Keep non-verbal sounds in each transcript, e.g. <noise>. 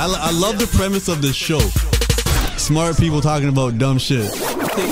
I, I love the premise of this show. Smart people talking about dumb shit.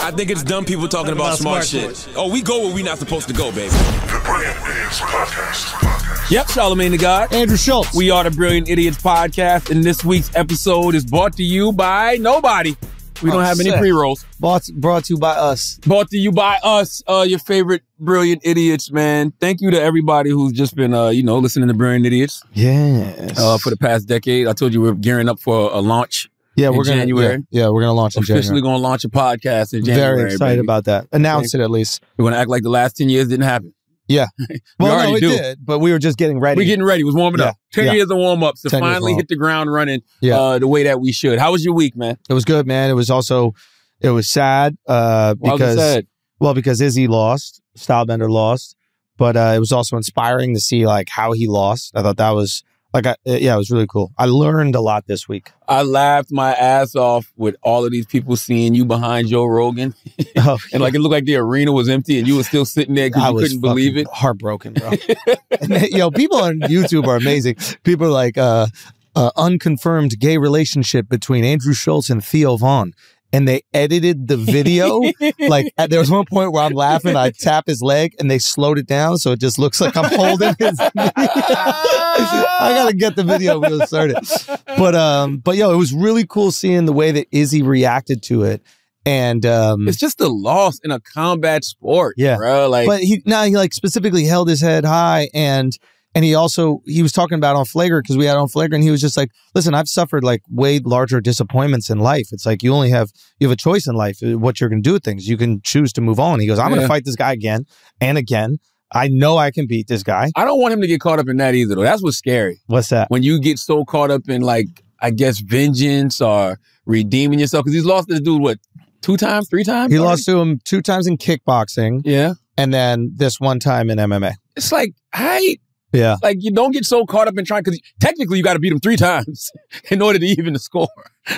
I think it's dumb people talking about, about smart, smart shit. Oh, we go where we not supposed to go, baby. The Brilliant Idiots Podcast. Yep, Charlamagne tha God. Andrew Schulz. We are the Brilliant Idiots podcast, and this week's episode is brought to you by nobody. We don't have any pre rolls. brought, brought to you by us. Brought to you by us, uh, your favorite Brilliant Idiots, man. Thank you to everybody who's just been, uh, you know, listening to Brilliant Idiots Yes. uh, for the past decade. I told you we're gearing up for a launch. yeah, in we're gonna January. Yeah, yeah, we're gonna launch in Officially January. going to launch a podcast in January. Very excited baby. about that. Announce it at least. We're going to act like the last 10 years didn't happen. Yeah. <laughs> we Well, already no, it do. did, but we were just getting ready. We're getting ready. It was warming Yeah, up. 10 yeah. years of warm up to finally hit the ground running Yeah. uh, the way that we should. How was your week, man? it was good, man. It was also, it was sad uh, because sad? well, because Izzy lost, Stylebender lost, but uh, it was also inspiring to see like how he lost. I thought that was like, I, yeah, it was really cool. I learned a lot this week. I laughed my ass off with all of these people seeing you behind Joe Rogan. <laughs> Oh, <laughs> And like it looked like the arena was empty and you were still sitting there because I you was couldn't believe it. Heartbroken, bro. <laughs> they, yo, people on YouTube are amazing. People are like, uh, uh, unconfirmed gay relationship between Andrew Schulz and Theo Von. And they edited the video. <laughs> like, at, there was one point where I'm laughing. I tap his leg and they slowed it down. So it just looks like I'm holding his knee. <laughs> <laughs> I got to get the video when it started. But, um, but yo, it was really cool seeing the way that Izzy reacted to it. And, um, It's just a loss in a combat sport, Yeah. bro. Like, but he now he like specifically held his head high and and he also he was talking about on flagrant because we had on flagrant And he was just like listen i've suffered like way larger disappointments in life it's like you only have you have a choice in life uh, what you're gonna do with things you can choose to move on he goes i'm Yeah. gonna fight this guy again and again i know i can beat this guy I don't want him to get caught up in that either, though. That's what's scary. what's that When you get so caught up in, like, I guess, vengeance or redeeming yourself. Because he's lost this dude, what, two times, three times? he already? lost to him two times in kickboxing Yeah. and then this one time in mma It's like, I yeah Like you don't get so caught up in trying because technically you got to beat him three times <laughs> in order to even the score.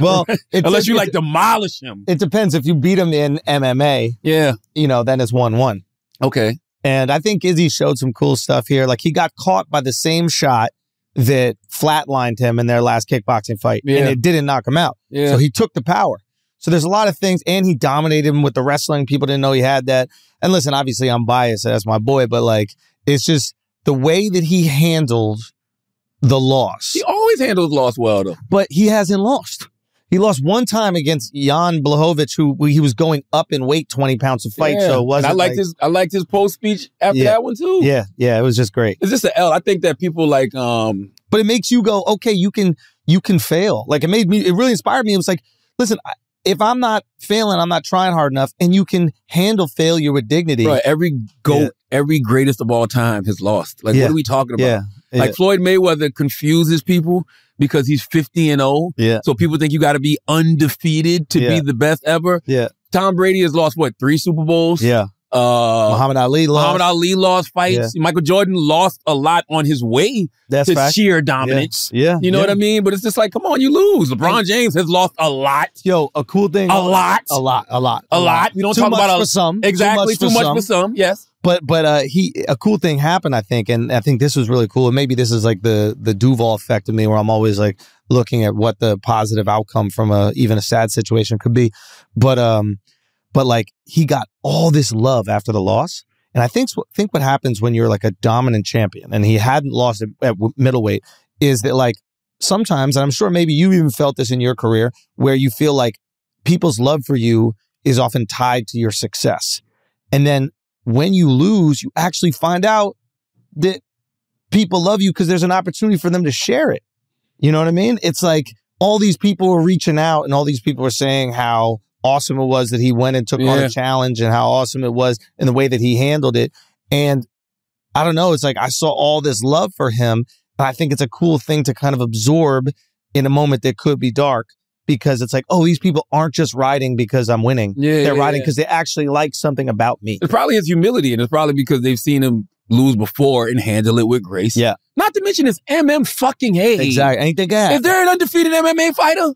well <laughs> it's, Unless you like demolish him. it depends if you beat him in mma Yeah. you know then it's 1-1 Okay. And I think Izzy showed some cool stuff here. Like he got caught by the same shot that flatlined him in their last kickboxing fight, and it didn't knock him out. Yeah. So he took the power. So there's a lot of things, and he dominated him with the wrestling. People didn't know he had that. And listen, obviously I'm biased That's my boy, but like it's just the way that he handled the loss. he always handles loss well though. But he hasn't lost. He lost one time against Jan Blachowicz, who he was going up in weight 20 pounds to fight. Yeah. So it wasn't I liked like- his I liked his post speech after Yeah. that one too. Yeah, yeah, it was just great. It's just an L. I think that people like um but it makes you go, okay, you can you can fail. Like it made me, it really inspired me. It was like, listen, I- if I'm not failing, I'm not trying hard enough, and you can handle failure with dignity. bro, every goat, Yeah. every greatest of all time has lost. Like Yeah. what are we talking about? Yeah, Like Floyd Mayweather confuses people because he's 50 and 0. yeah, So people think you got to be undefeated to be the best ever. yeah, Tom Brady has lost what three Super Bowls. yeah. Uh, Muhammad Ali lost. Muhammad Ali lost fights. Michael Jordan lost a lot on his way That's to fact. sheer dominance. Yeah, You know yeah. what I mean? But it's just like, come on, you lose. LeBron James has lost a lot, Yo, a cool thing. a lot, A lot. A lot. a lot. We don't Too talk much about for a, some. exactly too much, some. for some. Yes. But but uh, he a cool thing happened, I think, and I think this was really cool. And maybe this is like the the Duval effect of me, where I'm always like looking at what the positive outcome from a even a sad situation could be. But um, but like he got all this love after the loss, and I think think what happens when you're like a dominant champion, and he hadn't lost at, middleweight, is that like sometimes, and I'm sure maybe you even felt this in your career, where you feel like people's love for you is often tied to your success. And then when you lose, you actually find out that people love you because there's an opportunity for them to share it. You know what I mean? It's like all these people were reaching out and all these people were saying how awesome it was that he went and took on Yeah. a challenge and how awesome it was and the way that he handled it. And I don't know, it's like I saw all this love for him. And I think it's a cool thing to kind of absorb in a moment that could be dark because it's like, oh, these people aren't just riding because I'm winning. Yeah, They're yeah, riding yeah. because they actually like something about me. It's probably his humility, and it's probably because they've seen him lose before and handle it with grace. Yeah. Not to mention his MM fucking Hayes. Exactly. Anything can Is happen. there an undefeated MMA fighter?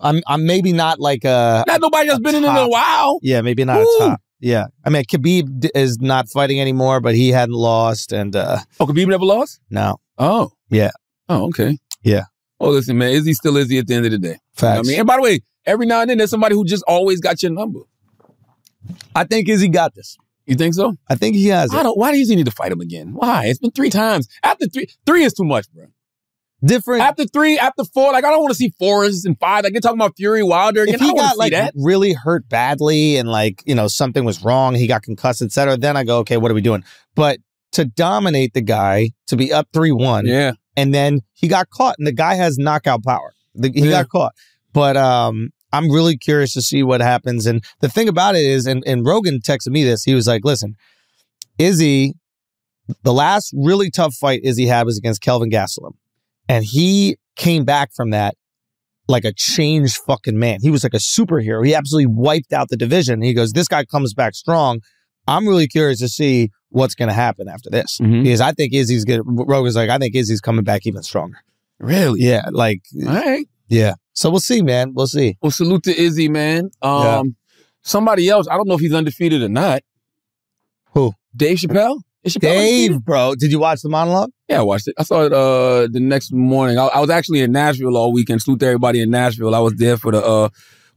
I'm I'm maybe not like uh Not nobody that's A been in it in a while. yeah, maybe not Ooh. a top. Yeah. I mean Khabib is not fighting anymore, but he hadn't lost and uh Oh, Khabib never lost? no. Oh. Yeah. Oh, okay. Yeah. Oh, listen, man, Izzy still Izzy at the end of the day. Facts. I mean, and by the way, every now and then there's somebody who just always got your number. I think Izzy got this. You think so? I think he has I it. don't. Why does he need to fight him again? Why? It's been three times. After three, three is too much, bro. Different. After three, after four, like I don't want to see fours and five. Like they're talking about Fury Wilder again. if he got like that. really hurt badly and like you know something was wrong, he got concussed, etc. Then I go, okay, what are we doing? But to dominate the guy, to be up three one, Yeah, and then he got caught, and the guy has knockout power. The, he Yeah. got caught, but um, I'm really curious to see what happens. And the thing about it is, and and Rogan texted me this. He was like, "Listen, Izzy, the last really tough fight Izzy had was against Kelvin Gastelum, and he came back from that." Like a changed fucking man. He was like a superhero. He absolutely wiped out the division. He goes, This guy comes back strong. I'm really curious to see what's going to happen after this Mhm. because I think Izzy's good. Rogan's like, I think Izzy's coming back even stronger. really. Yeah, like, All right. yeah. So we'll see, man. We'll see. Well, salute to Izzy, man. Um, Yeah. somebody else. I don't know if he's undefeated or not. Who? Dave Chappelle. Is Chappelle undefeated? Dave, bro, did you watch the monologue? Yeah, I watched it. I saw it uh the next morning. I, I was actually in Nashville all weekend. Salute to everybody in Nashville. I was there for the uh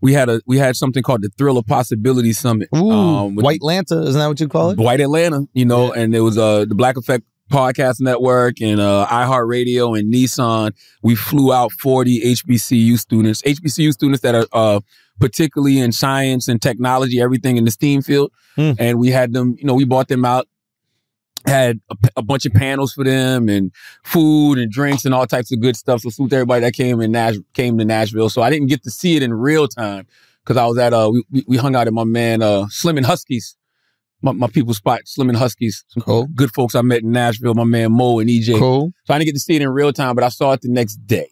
we had a we had something called the Thrill of Possibility Summit. Ooh, um, with White Atlanta, isn't that what you call it? White Atlanta, you know, and it was uh the Black Effect Podcast Network and uh iHeartRadio and Nissan. We flew out 40 HBCU students, HBCU students that are uh particularly in science and technology, everything in the STEAM field. Hmm. And we had them, you know, we bought them out, had a, a bunch of panels for them and food and drinks and all types of good stuff. So salute to everybody that came in Nash came to Nashville. So I didn't get to see it in real time because I was at uh we, we- hung out at my man uh Slim and Husky's my, my people spot Slim and Husky's. Some Cool. good folks I met in Nashville, my man Mo and EJ. Cool. So I didn't get to see it in real time, but I saw it the next day.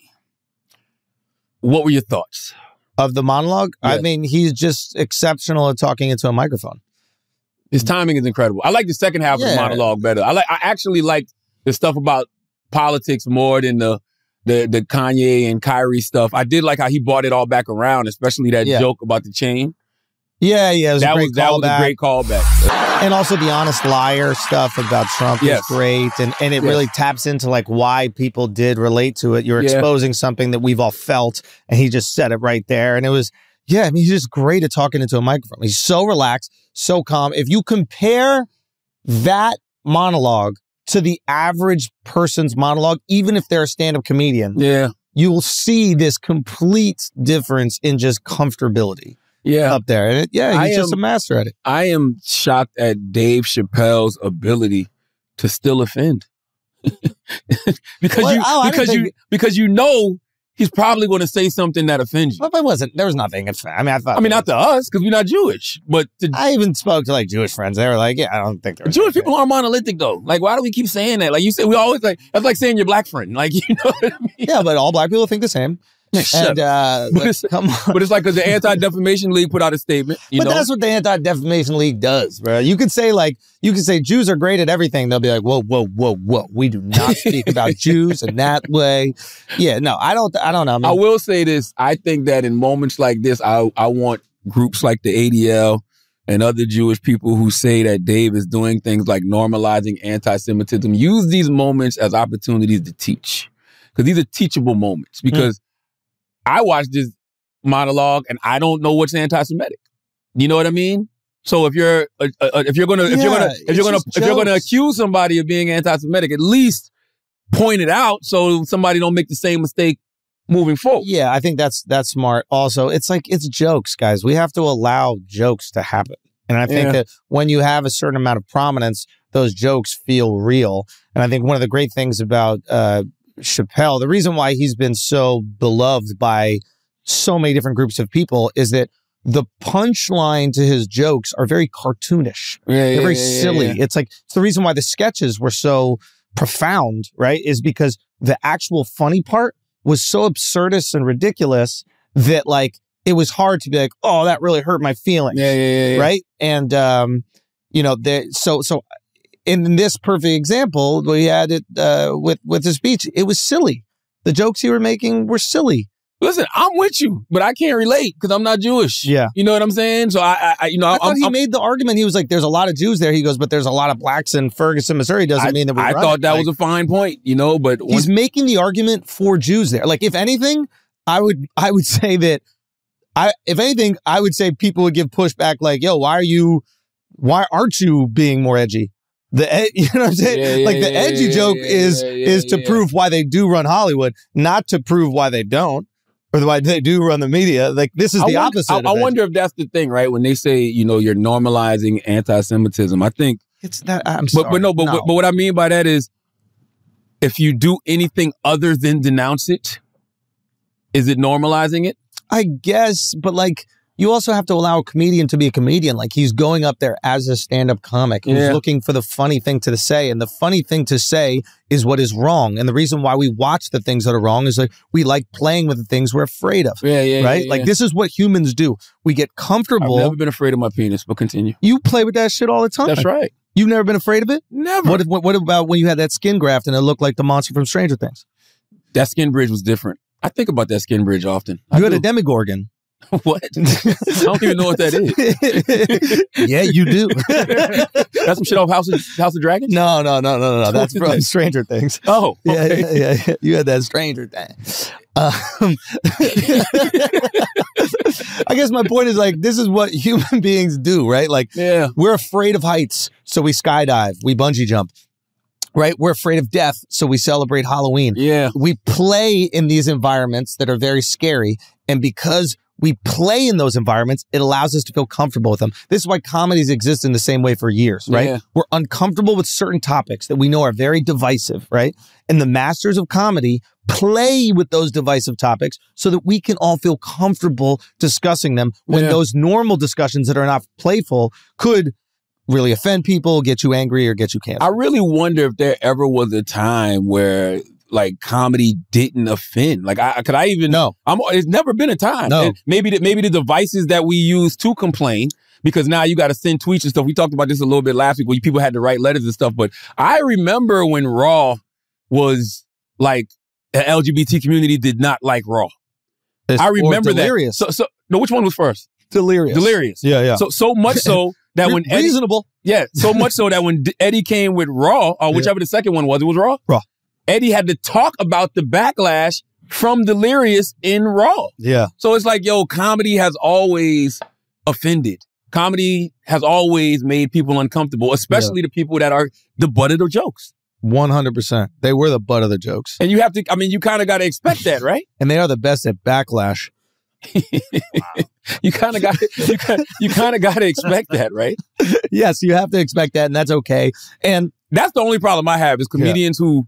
What were your thoughts? Of the monologue, I mean, he's just exceptional at talking into a microphone. His timing is incredible. I like the second half of the monologue better. I like I actually like the stuff about politics more than the the the Kanye and Kyrie stuff. I did like how he brought it all back around, especially that Yeah. joke about the chain. Yeah, yeah, it was that a great was that was a great callback. and also the honest liar stuff about Trump Yes. is great, and and it Yes. really taps into like why people did relate to it. You're Yeah. exposing something that we've all felt, and he just said it right there, and it was yeah. I mean, he's just great at talking into a microphone. He's so relaxed, so calm. If you compare that monologue to the average person's monologue, even if they're a stand-up comedian, Yeah. you will see this complete difference in just comfortability Yeah. up there. And it, yeah, he's just a master at it. I am shocked at Dave Chappelle's ability to still offend. <laughs> because Well, you oh, because you think- because you know he's probably going to say something that offends you. But it wasn't. There was nothing. I mean, I thought. I mean, not to us because we're not Jewish, but to I even spoke to like Jewish friends. They were like, "Yeah, I don't think there Jewish people aren't monolithic though. Like, why do we keep saying that? Like you said, we always like that's like saying your black friend. Like <laughs> you know what I mean? Yeah, but all black people think the same. And uh, <laughs> But it's- <laughs> come on. But it's like because the Anti Defamation League put out a statement. You but know, that's what the Anti Defamation League does, bro. You could say like you could say Jews are great at everything. They'll be like, whoa, whoa, whoa, whoa. We do not <laughs> speak about Jews in that way. Yeah, no, I don't. I don't know. I man. will say this. I think that in moments like this, I I want groups like the ADL and other Jewish people who say that Dave is doing things like normalizing anti-Semitism, use these moments as opportunities to teach. Because these are teachable moments. Because I watched this monologue and I don't know what's anti-Semitic. You know what I mean? So if you're uh, uh, if you're gonna if you're gonna if you're gonna if you're gonna accuse somebody of being anti-Semitic, at least point it out so somebody don't make the same mistake moving forward. Yeah, I think that's that's smart. Also, it's like it's jokes, guys. We have to allow jokes to happen. And I think Yeah. that when you have a certain amount of prominence, those jokes feel real. And I think one of the great things about uh, Chappelle, the reason why he's been so beloved by so many different groups of people is that the punchline to his jokes are very cartoonish. Yeah, They're yeah, very yeah, silly. It's like it's the reason why the sketches were so profound, right? Is because the actual funny part was so absurdist and ridiculous that like it was hard to be like, oh, that really hurt my feelings, Yeah, yeah, yeah, right? And um, you know, there. So so in this perfect example, we had it uh, with with his speech. It was silly. The jokes he were making were silly. Listen, I'm with you, but I can't relate because I'm not Jewish. Yeah. You know what I'm saying? So I, I, you know, I I'm, thought he I'm- made the argument. He was like, "There's a lot of Jews there." He goes, "But there's a lot of blacks in Ferguson, Missouri." Doesn't I, mean that we. I thought that Like, was a fine point, you know, but he's making the argument for Jews there. Like, if anything, I would I would <laughs> say that I if anything, I would say people would give pushback like, "Yo, why are you? Why aren't you being more edgy?" The ed- <laughs> you know what I'm saying? Yeah, yeah, like the yeah, edgy yeah, joke yeah, is yeah, yeah, is to yeah. prove why they do run Hollywood, not to prove why they don't. Or why they do run the media? Like this is I the wonder, opposite. I, of I wonder if that's the thing, right? When they say, you know, you're normalizing anti-Semitism, I think It's that I'm But sorry. but no, but, but but what I mean by that is, if you do anything other than denounce it, is it normalizing it? I guess, but like you also have to allow a comedian to be a comedian. Like he's going up there as a stand-up comic who's Yeah. looking for the funny thing to say, and the funny thing to say is what is wrong. And the reason why we watch the things that are wrong is like we like playing with the things we're afraid of. Yeah, yeah, right? yeah, Like yeah. this is what humans do. We get I've comfortable. never been afraid of my penis, but continue. you play with that shit all the time. That's right. You've never been afraid of it. Never. What, if, what what about when you had that skin graft and it looked like the monster from Stranger Things? that skin bridge was different. I think about that skin bridge often. I You had do. a Demogorgon. <laughs> what? <laughs> I don't even know what that is. <laughs> yeah, you do. That's some shit off House of House of Dragons. No, no, no, no, no. That's from Stranger Things. Oh, Yeah, okay. yeah, yeah, yeah. You had that Stranger Thing. Um, I guess my point is like this is what human beings do, right? Like yeah. we're afraid of heights, so we skydive, we bungee jump. Right? We're afraid of death, so we celebrate Halloween. Yeah. We play in these environments that are very scary, and because we play in those environments, it allows us to feel comfortable with them. This is why comedies exist in the same way for years, right? Yeah. We're uncomfortable with certain topics that we know are very divisive, right? And the masters of comedy play with those divisive topics so that we can all feel comfortable discussing them when Yeah. those normal discussions that are not playful could really offend people, get you angry, or get you canceled. I really wonder if there ever was a time where like comedy didn't offend. Like I could I even know I'm it's never been a time. No. And maybe the, maybe the devices that we use to complain because now you got to send tweets and stuff. We talked about this a little bit last week where people had to write letters and stuff, but I remember when Raw was like the LGBT community did not like Raw. It's- I remember that. So so no, which one was first? delirious. Delirious. Yeah, yeah. So so much so <laughs> that when Eddie, reasonable. yeah, so much so that when <laughs> Eddie came with Raw, or whichever the second one was, it was Raw. Raw. Eddie had to talk about the backlash from Delirious in Raw. Yeah. So it's like, yo, comedy has always offended. Comedy has always made people uncomfortable, especially the people that are the butt of the jokes. One hundred percent. They were the butt of the jokes, And you have to, I mean, you kind of got to expect that, <laughs> right? and they are the best at backlash. <laughs> You kind of got, you kind, you kind of got to expect that, right? <laughs> yes, you have to expect that, and that's okay. And That's the only problem I have is comedians who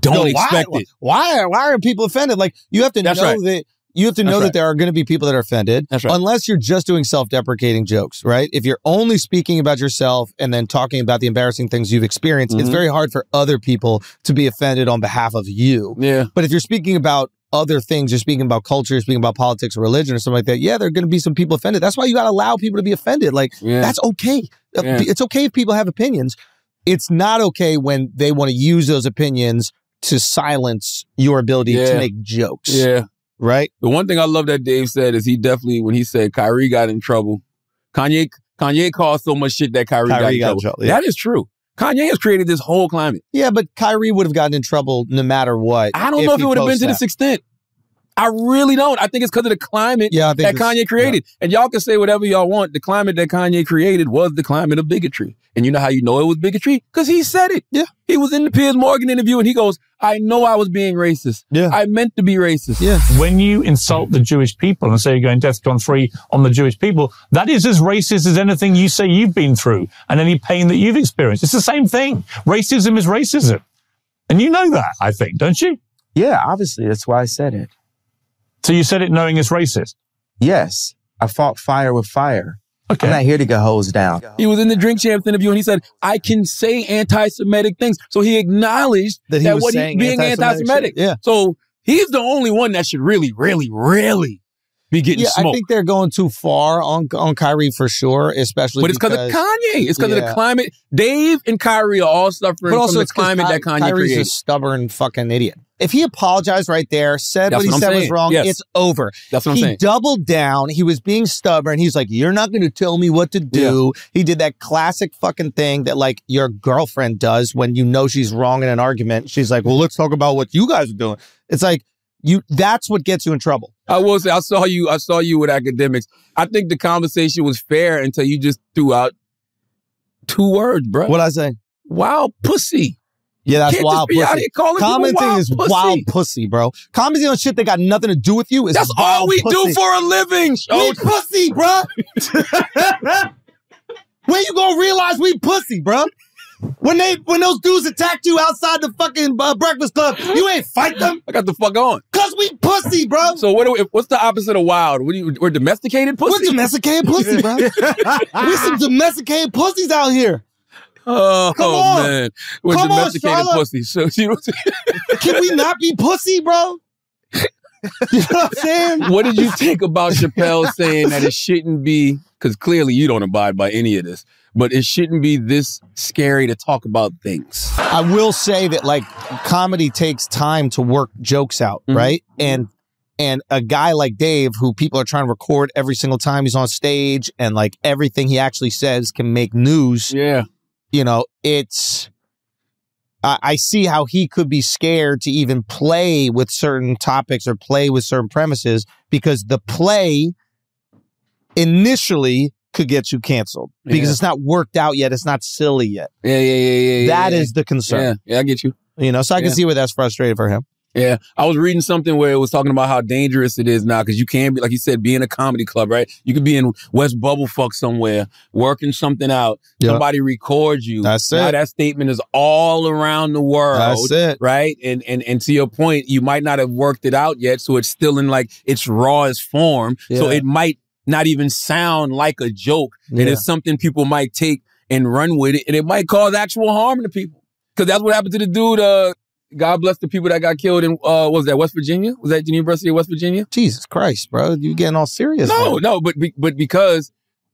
don't No, expect why, it. Why? Why are people offended? Like you have to That's know right. that you have to know That's that right. there are going to be people that are offended. That's right. Unless you're just doing self-deprecating jokes, right? If you're only speaking about yourself and then talking about the embarrassing things you've experienced, it's Mhm. very hard for other people to be offended on behalf of you. Yeah. But if you're speaking about other things, you're speaking about culture, you're speaking about politics or religion or something like that, yeah, there are going to be some people offended. That's why you got to allow people to be offended. Like, Yeah. that's okay. Uh, Yeah. It's okay if people have opinions. It's not okay when they want to use those opinions to silence your ability to make jokes. Yeah. Right? The one thing I love that Dave said is he definitely when he said Kyrie got in trouble, Kanye Kanye caused so much shit that Kyrie, got, in got trouble. trouble, yeah. That is true. Kanye has created this whole climate. Yeah, but Kyrie would have gotten in trouble no matter what. I don't know if it would have been posts to that. this extent. I really don't. I think it's because of the climate Yeah, that Kanye created. And y'all can say whatever y'all want. The climate that Kanye created was the climate of bigotry. And you know how you know it was bigotry? Because he said it. Yeah. He was in the Piers Morgan interview and he goes, I know I was being racist. Yeah. I meant to be racist. Yeah. when you insult the Jewish people and say you're going death DEFCON 3 on the Jewish people, that is as racist as anything you say you've been through and any pain that you've experienced. It's the same thing. Racism is racism. And you know that, I think, don't you? Yeah, obviously. That's why I said it. So you said it knowing it's racist. Yes, I fought fire with fire. Okay. I'm not here to get hosed down. He was in the Drink Champs interview and he said, I can say anti-Semitic things. So he acknowledged That that, he was what saying being anti-Semitic anti-Semitic. Yeah. So he's the only one that should really, really, really be getting Yeah, I think they're going too far on on Kyrie for sure, especially. but it's because of Kanye. It's because of the climate. Dave and Kyrie are all suffering But also, from the climate Ky- that Kanye Kyrie's created. a stubborn fucking idiot. If he apologized right there, said That's what he what said was wrong, Yes. it's over. That's what I'm he saying. doubled down. He was being stubborn. He's like, "You're not going to tell me what to do." He did that classic fucking thing that like your girlfriend does when you know she's wrong in an argument. She's like, "Well, let's talk about what you guys are doing." It's like you. That's what gets you in trouble. I will say, I saw you. I saw you with academics. I think the conversation was fair until you just threw out two words, bro. What I say? Wild pussy. Yeah, that's wild just be out pussy. here calling people Commenting wild is pussy. wild pussy, bro. Commenting on shit that got nothing to do with you is That's all we do pussy. for a living. We Oh, pussy, bro. <laughs> when you gonna realize we pussy, bro? When they when those dudes attacked you outside the fucking uh, Breakfast Club, you ain't fight them I got the fuck on. cause we pussy, bro. So what? Do we, what's the opposite of wild? What do you? We're domesticated pussy. We're domesticated pussy, bro. <laughs> we some domesticated pussies out here. oh man, we're Come domesticated pussy. So you know Can we not be pussy, bro? You know what I'm saying? saying? what did you think about Chappelle saying that it shouldn't be? Because clearly you don't abide by any of this. But it shouldn't be this scary to talk about things. I will say that like comedy takes time to work jokes out, Mhm. right? And and a guy like Dave, who people are trying to record every single time he's on stage, and like everything he actually says can make news. Yeah. You know, it's. I I see how he could be scared to even play with certain topics or play with certain premises because the play initially could get you canceled because Yeah. it's not worked out yet. It's not silly yet. Yeah, yeah, yeah, yeah. That yeah, is the concern. Yeah, yeah, I get you. You know, so I can see where that's frustrating for him. Yeah, I was reading something where it was talking about how dangerous it is now because you can be, like you said, be in a comedy club, right? You could be in West Bubblefuck somewhere, working something out. Yeah. Somebody records you. That's Now it. that statement is all around the world. That's it. Right, and and and to your point, you might not have worked it out yet, so it's still in like its rawest form. So it might not even sound like a joke, and it's something people might take and run with it, and it might cause actual harm to people. Because that's what happened to the dude. Uh, God bless the people that got killed in uh, what was that West Virginia? Was that the University of West Virginia? Jesus Christ, bro, you getting all serious? No, now. no, but be- but because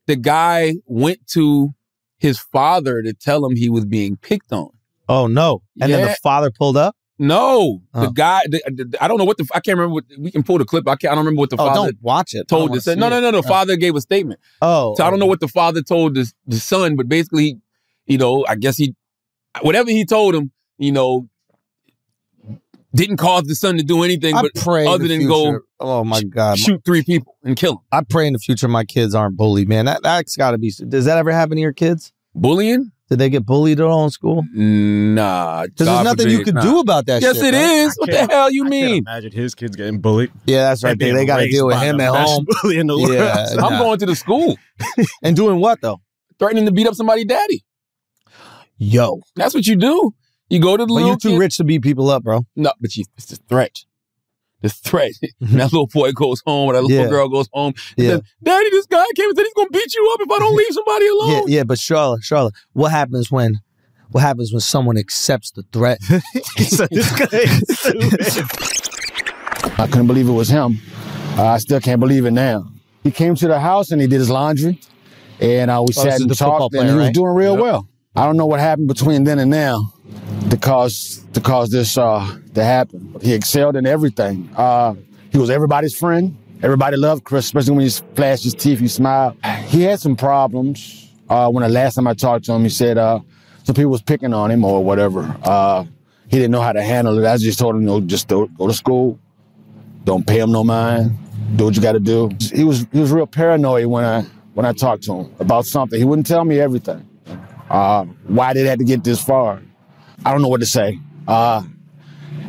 the guy went to his father to tell him he was being picked on. Oh no! And then the father pulled up. No, the Oh. guy. The, the- I don't know what the. I can't remember what. We can pull the clip. I can't. I don't remember what the Oh, father don't watch it. Told the son. No, no, no, no. Oh. Father gave a statement. Oh, So I don't know what the father told the, the son, but basically, you know, I guess he, whatever he told him, you know, didn't cause the son to do anything I but pray other than go Oh my God! shoot three people and kill them. I pray in the future my kids aren't bullied, man. That that's got to be. Does that ever happen to your kids? Bullying? Did they get bullied at all in school? Nah. Because there's nothing you forbid, can nah. do about that. Yes, shit, it right? is. What the hell you I can't mean? imagine his kids getting bullied. Yeah, that's right. They, they got to deal with him at home. in the world. <laughs> Yeah, I'm going to the school, and doing what though? threatening to beat up somebody, daddy. Yo, That's what you do. You go to the well, little you're too kid- rich to beat people up, bro. No, but you, it's a threat. The threat. And <laughs> that little boy goes home, or that little Yeah. girl goes home. And Yeah. says, Daddy, this guy came and said he's gonna beat you up if I don't <laughs> leave somebody alone. Yeah, yeah, but Charlotte, Charlotte, what happens when what happens when someone accepts the threat? So this guy is stupid. I couldn't believe it was him. Uh, I still can't believe it now. He came to the house and he did his laundry, and uh, we Oh, sat and talked, and he was right? doing real well. I don't know what happened between then and now to cause to cause this uh, to happen. He excelled in everything. Uh, he was everybody's friend. Everybody loved Chris, especially when he flashed his teeth, he smiled. He had some problems. Uh, when the last time I talked to him, he said uh, some people was picking on him or whatever. Uh, he didn't know how to handle it. I just told him, you know, just go, to school, don't pay him no mind. Do what you got to do. He was he was real paranoid when I when I talked to him about something. He wouldn't tell me everything. Uh, why did it have to get this far? I don't know what to say. Uh,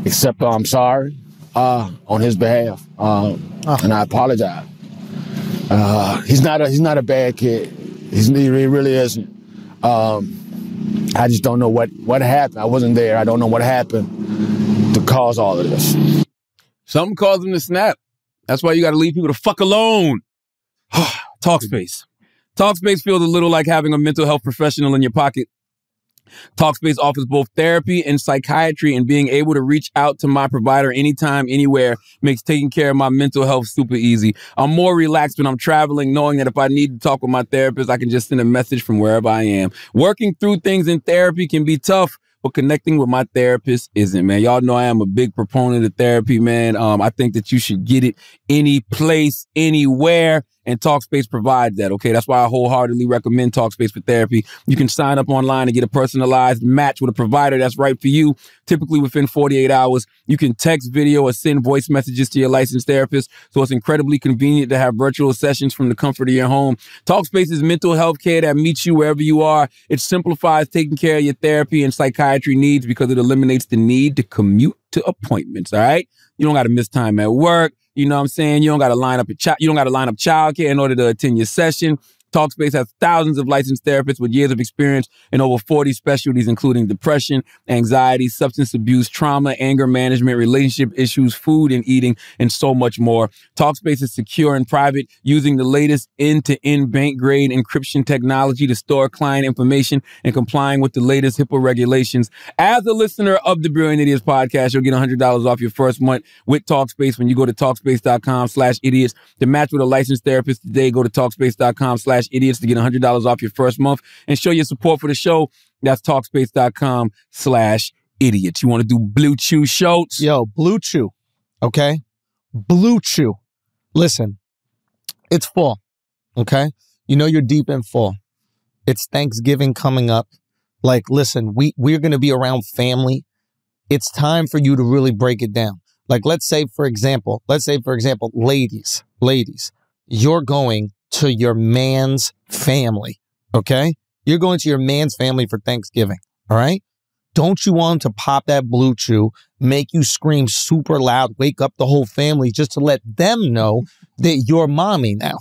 except uh, I'm sorry uh, on his behalf, uh, and I apologize. Uh, he's not a he's not a bad kid. He's he really isn't. Um, I just don't know what what happened. I wasn't there. I don't know what happened to cause all of this. Something caused him to snap. That's why you got to leave people the fuck alone. <sighs> Talkspace. Talkspace feels a little like having a mental health professional in your pocket Talkspace offers both therapy and psychiatry, and being able to reach out to my provider anytime, anywhere makes taking care of my mental health super easy. I'm more relaxed when I'm traveling, knowing that if I need to talk with my therapist, I can just send a message from wherever I am. Working through things in therapy can be tough. But connecting with my therapist isn't, man. Y'all know I am a big proponent of therapy, man. Um, I think that you should get it any place, anywhere. And Talkspace provides that. Okay. That's why I wholeheartedly recommend Talkspace for therapy. You can sign up online and get a personalized match with a provider that's right for you, typically within 48 hours. You can text, video, or send voice messages to your licensed therapist. So it's incredibly convenient to have virtual sessions from the comfort of your home. Talkspace is mental health care that meets you wherever you are. It simplifies taking care of your therapy and psychiatry needs because it eliminates the need to commute to appointments. All right. You don't got to miss time at work. You know what I'm saying? You don't got to line up a child. You don't got to line up childcare in order to attend your session. Talkspace has thousands of licensed therapists with years of experience in over 40 specialties, including depression, anxiety, substance abuse, trauma, anger management, relationship issues, food and eating, and so much more. Talkspace is secure and private, using the latest end-to-end bank grade encryption technology to store client information and complying with the latest HIPAA regulations. As a listener of the Brilliant Idiots podcast, you'll get $100 off your first month with Talkspace when you go to Talkspace.com slash idiots. To match with a licensed therapist today, go to Talkspace.com slash idiots to get $100 off your first month and show your support for the show. That's Talkspace.com slash idiots. You want to do Blue Chew Schulz? Yo, BlueChew. Okay? Blue Chew. Listen, it's fall. Okay? You know you're deep in fall. It's Thanksgiving coming up. Like, listen, we, we're going to be around family. It's time for you to really break it down. Like, let's say, for example, let's say, for example, ladies, ladies, you're going to your man's family. Okay? You're going to your man's family for Thanksgiving. All right? Don't you want him to pop that BlueChew, make you scream super loud, wake up the whole family just to let them know that you're mommy now?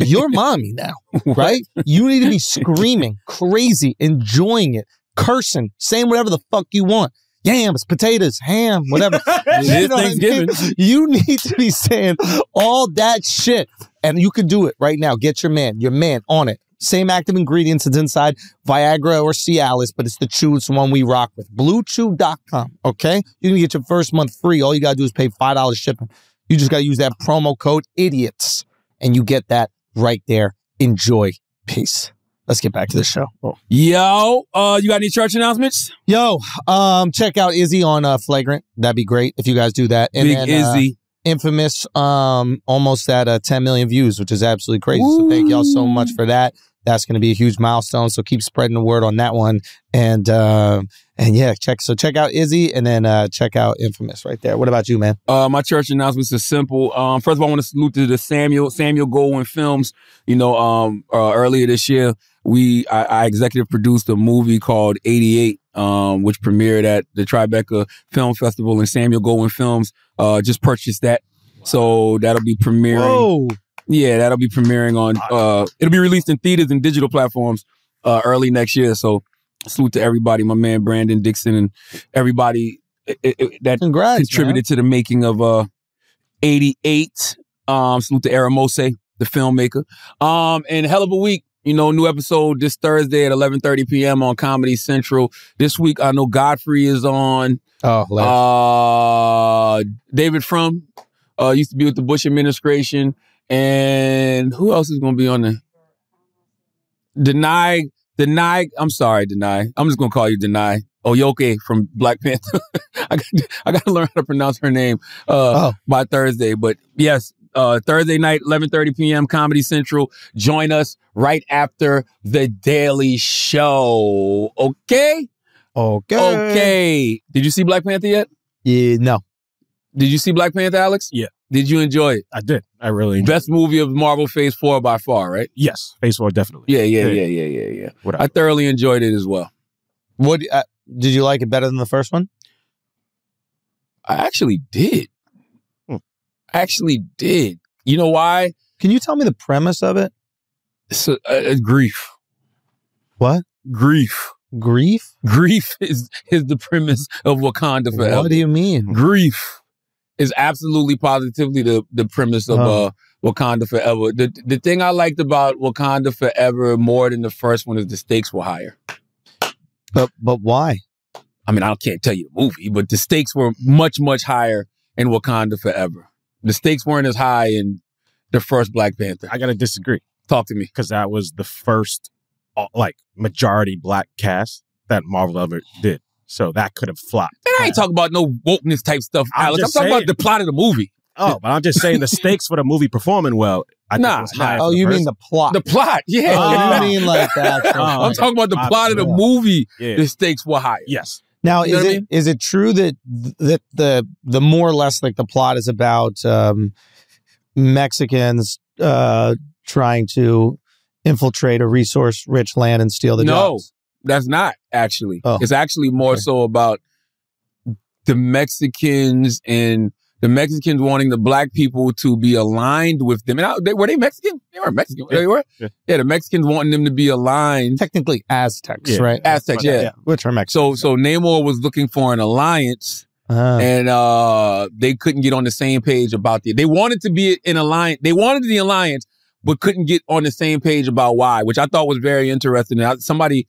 You're mommy now, <laughs> right? You need to be screaming, crazy, enjoying it, cursing, saying whatever the fuck you want. Yams, potatoes, ham, whatever. <laughs> You know what I mean? Thanksgiving. You need to be saying all that shit. And you can do it right now. Get your man, your man on it. Same active ingredients that's inside Viagra or Cialis, but it's the chew. It's the one we rock with. BlueChew.com. Okay? You can get your first month free. All you got to do is pay $5 shipping. You just got to use that promo code IDIOTS and you get that right there. Enjoy. Peace. Let's get back to the show. Yo, uh, you got any church announcements? Yo, um, check out Izzy on uh, Flagrant. That'd be great if you guys do that. And Big then, uh, Izzy. Infamous, um, almost at uh, 10 million views, which is absolutely crazy. So thank y'all so much for that. That's going to be a huge milestone. So keep spreading the word on that one. And uh, and yeah, check so check out Izzy and then uh, check out Infamous right there. What about you, man? Uh, my church announcements are simple. Um, first of all, I want to salute to the Samuel Samuel Goldwyn Films. You know, um, uh, earlier this year, we I, I executive produced a movie called '88, um, which premiered at the Tribeca Film Festival, and Samuel Goldwyn Films uh, just purchased that. So that'll be premiering. Whoa. Yeah, that'll be premiering on. Uh, it'll be released in theaters and digital platforms uh, early next year. So salute to everybody, my man Brandon Dixon, and everybody i- i- i- that Congrats, contributed to the making of uh 88. Um, salute to Eromose, the filmmaker. Um, and hell of a week. You know, new episode this Thursday at 11:30 p.m. on Comedy Central. This week, I know Godfrey is on. Oh, Uh, David Frum uh, used to be with the Bush administration, and who else is going to be on there? Deny, deny. I'm sorry, deny. I'm just going to call you deny. Oyoke from Black Panther. I <laughs> got, I got to learn how to pronounce her name uh, Oh. by Thursday. But yes, uh, Thursday night, 11:30 p.m. Comedy Central. Join us right after the Daily Show. Okay. Okay. Okay. Did you see Black Panther yet? Yeah, no. Did you see Black Panther, Alex? Yeah. Did you enjoy it? I did. I really enjoyed Best movie of Marvel Phase Four by far, right? Yes. Phase four, definitely. Yeah, yeah, yeah, yeah, yeah, yeah. What I thoroughly enjoyed it as well. What uh, did you like it better than the first one? I actually did. Hmm. I actually did. You know why? Can you tell me the premise of it? It's a, a- a grief. What? Grief. Grief? Grief is is the premise of Wakanda Forever. What do you mean? Grief is absolutely positively the the premise of Oh. uh Wakanda Forever. The the thing I liked about Wakanda Forever more than the first one is the stakes were higher. But but why? I mean, I can't tell you the movie, but the stakes were much, much higher in Wakanda Forever. The stakes weren't as high in the first Black Panther. I gotta disagree Talk to me. because that was the first uh, like majority black cast that Marvel ever did. So that could have flopped. And I ain't talking about no wokeness type stuff, I'm Alex. I'm talking saying. about the plot of the movie. Oh, but I'm just saying the stakes for the movie performing well. I think Nah, was nah. higher Oh, for the you mean the plot? The plot, yeah. Oh, you mean like that? <laughs> Oh, I'm talking about the my plot of the bad. movie. yeah. The stakes were higher. yes. Now, You know is what I it mean? is it true that that the the more or less like the plot is about um, Mexicans uh, trying to infiltrate a resource rich land and steal the No. jobs? That's not actually. Oh. It's actually more Okay. so about the Mexicans and the Mexicans wanting the black people to be aligned with them. And I, they, were they Mexican? They were Mexican. Yeah. They were. Yeah. Yeah. the Mexicans wanting them to be aligned. Technically Aztecs, Yeah. right? Aztecs, yeah. which are Mexican. So Mexicans. so Namor was looking for an alliance, Ah. and uh they couldn't get on the same page about the. They wanted to be in alliance. They wanted the alliance, but couldn't get on the same page about why, which I thought was very interesting. I, somebody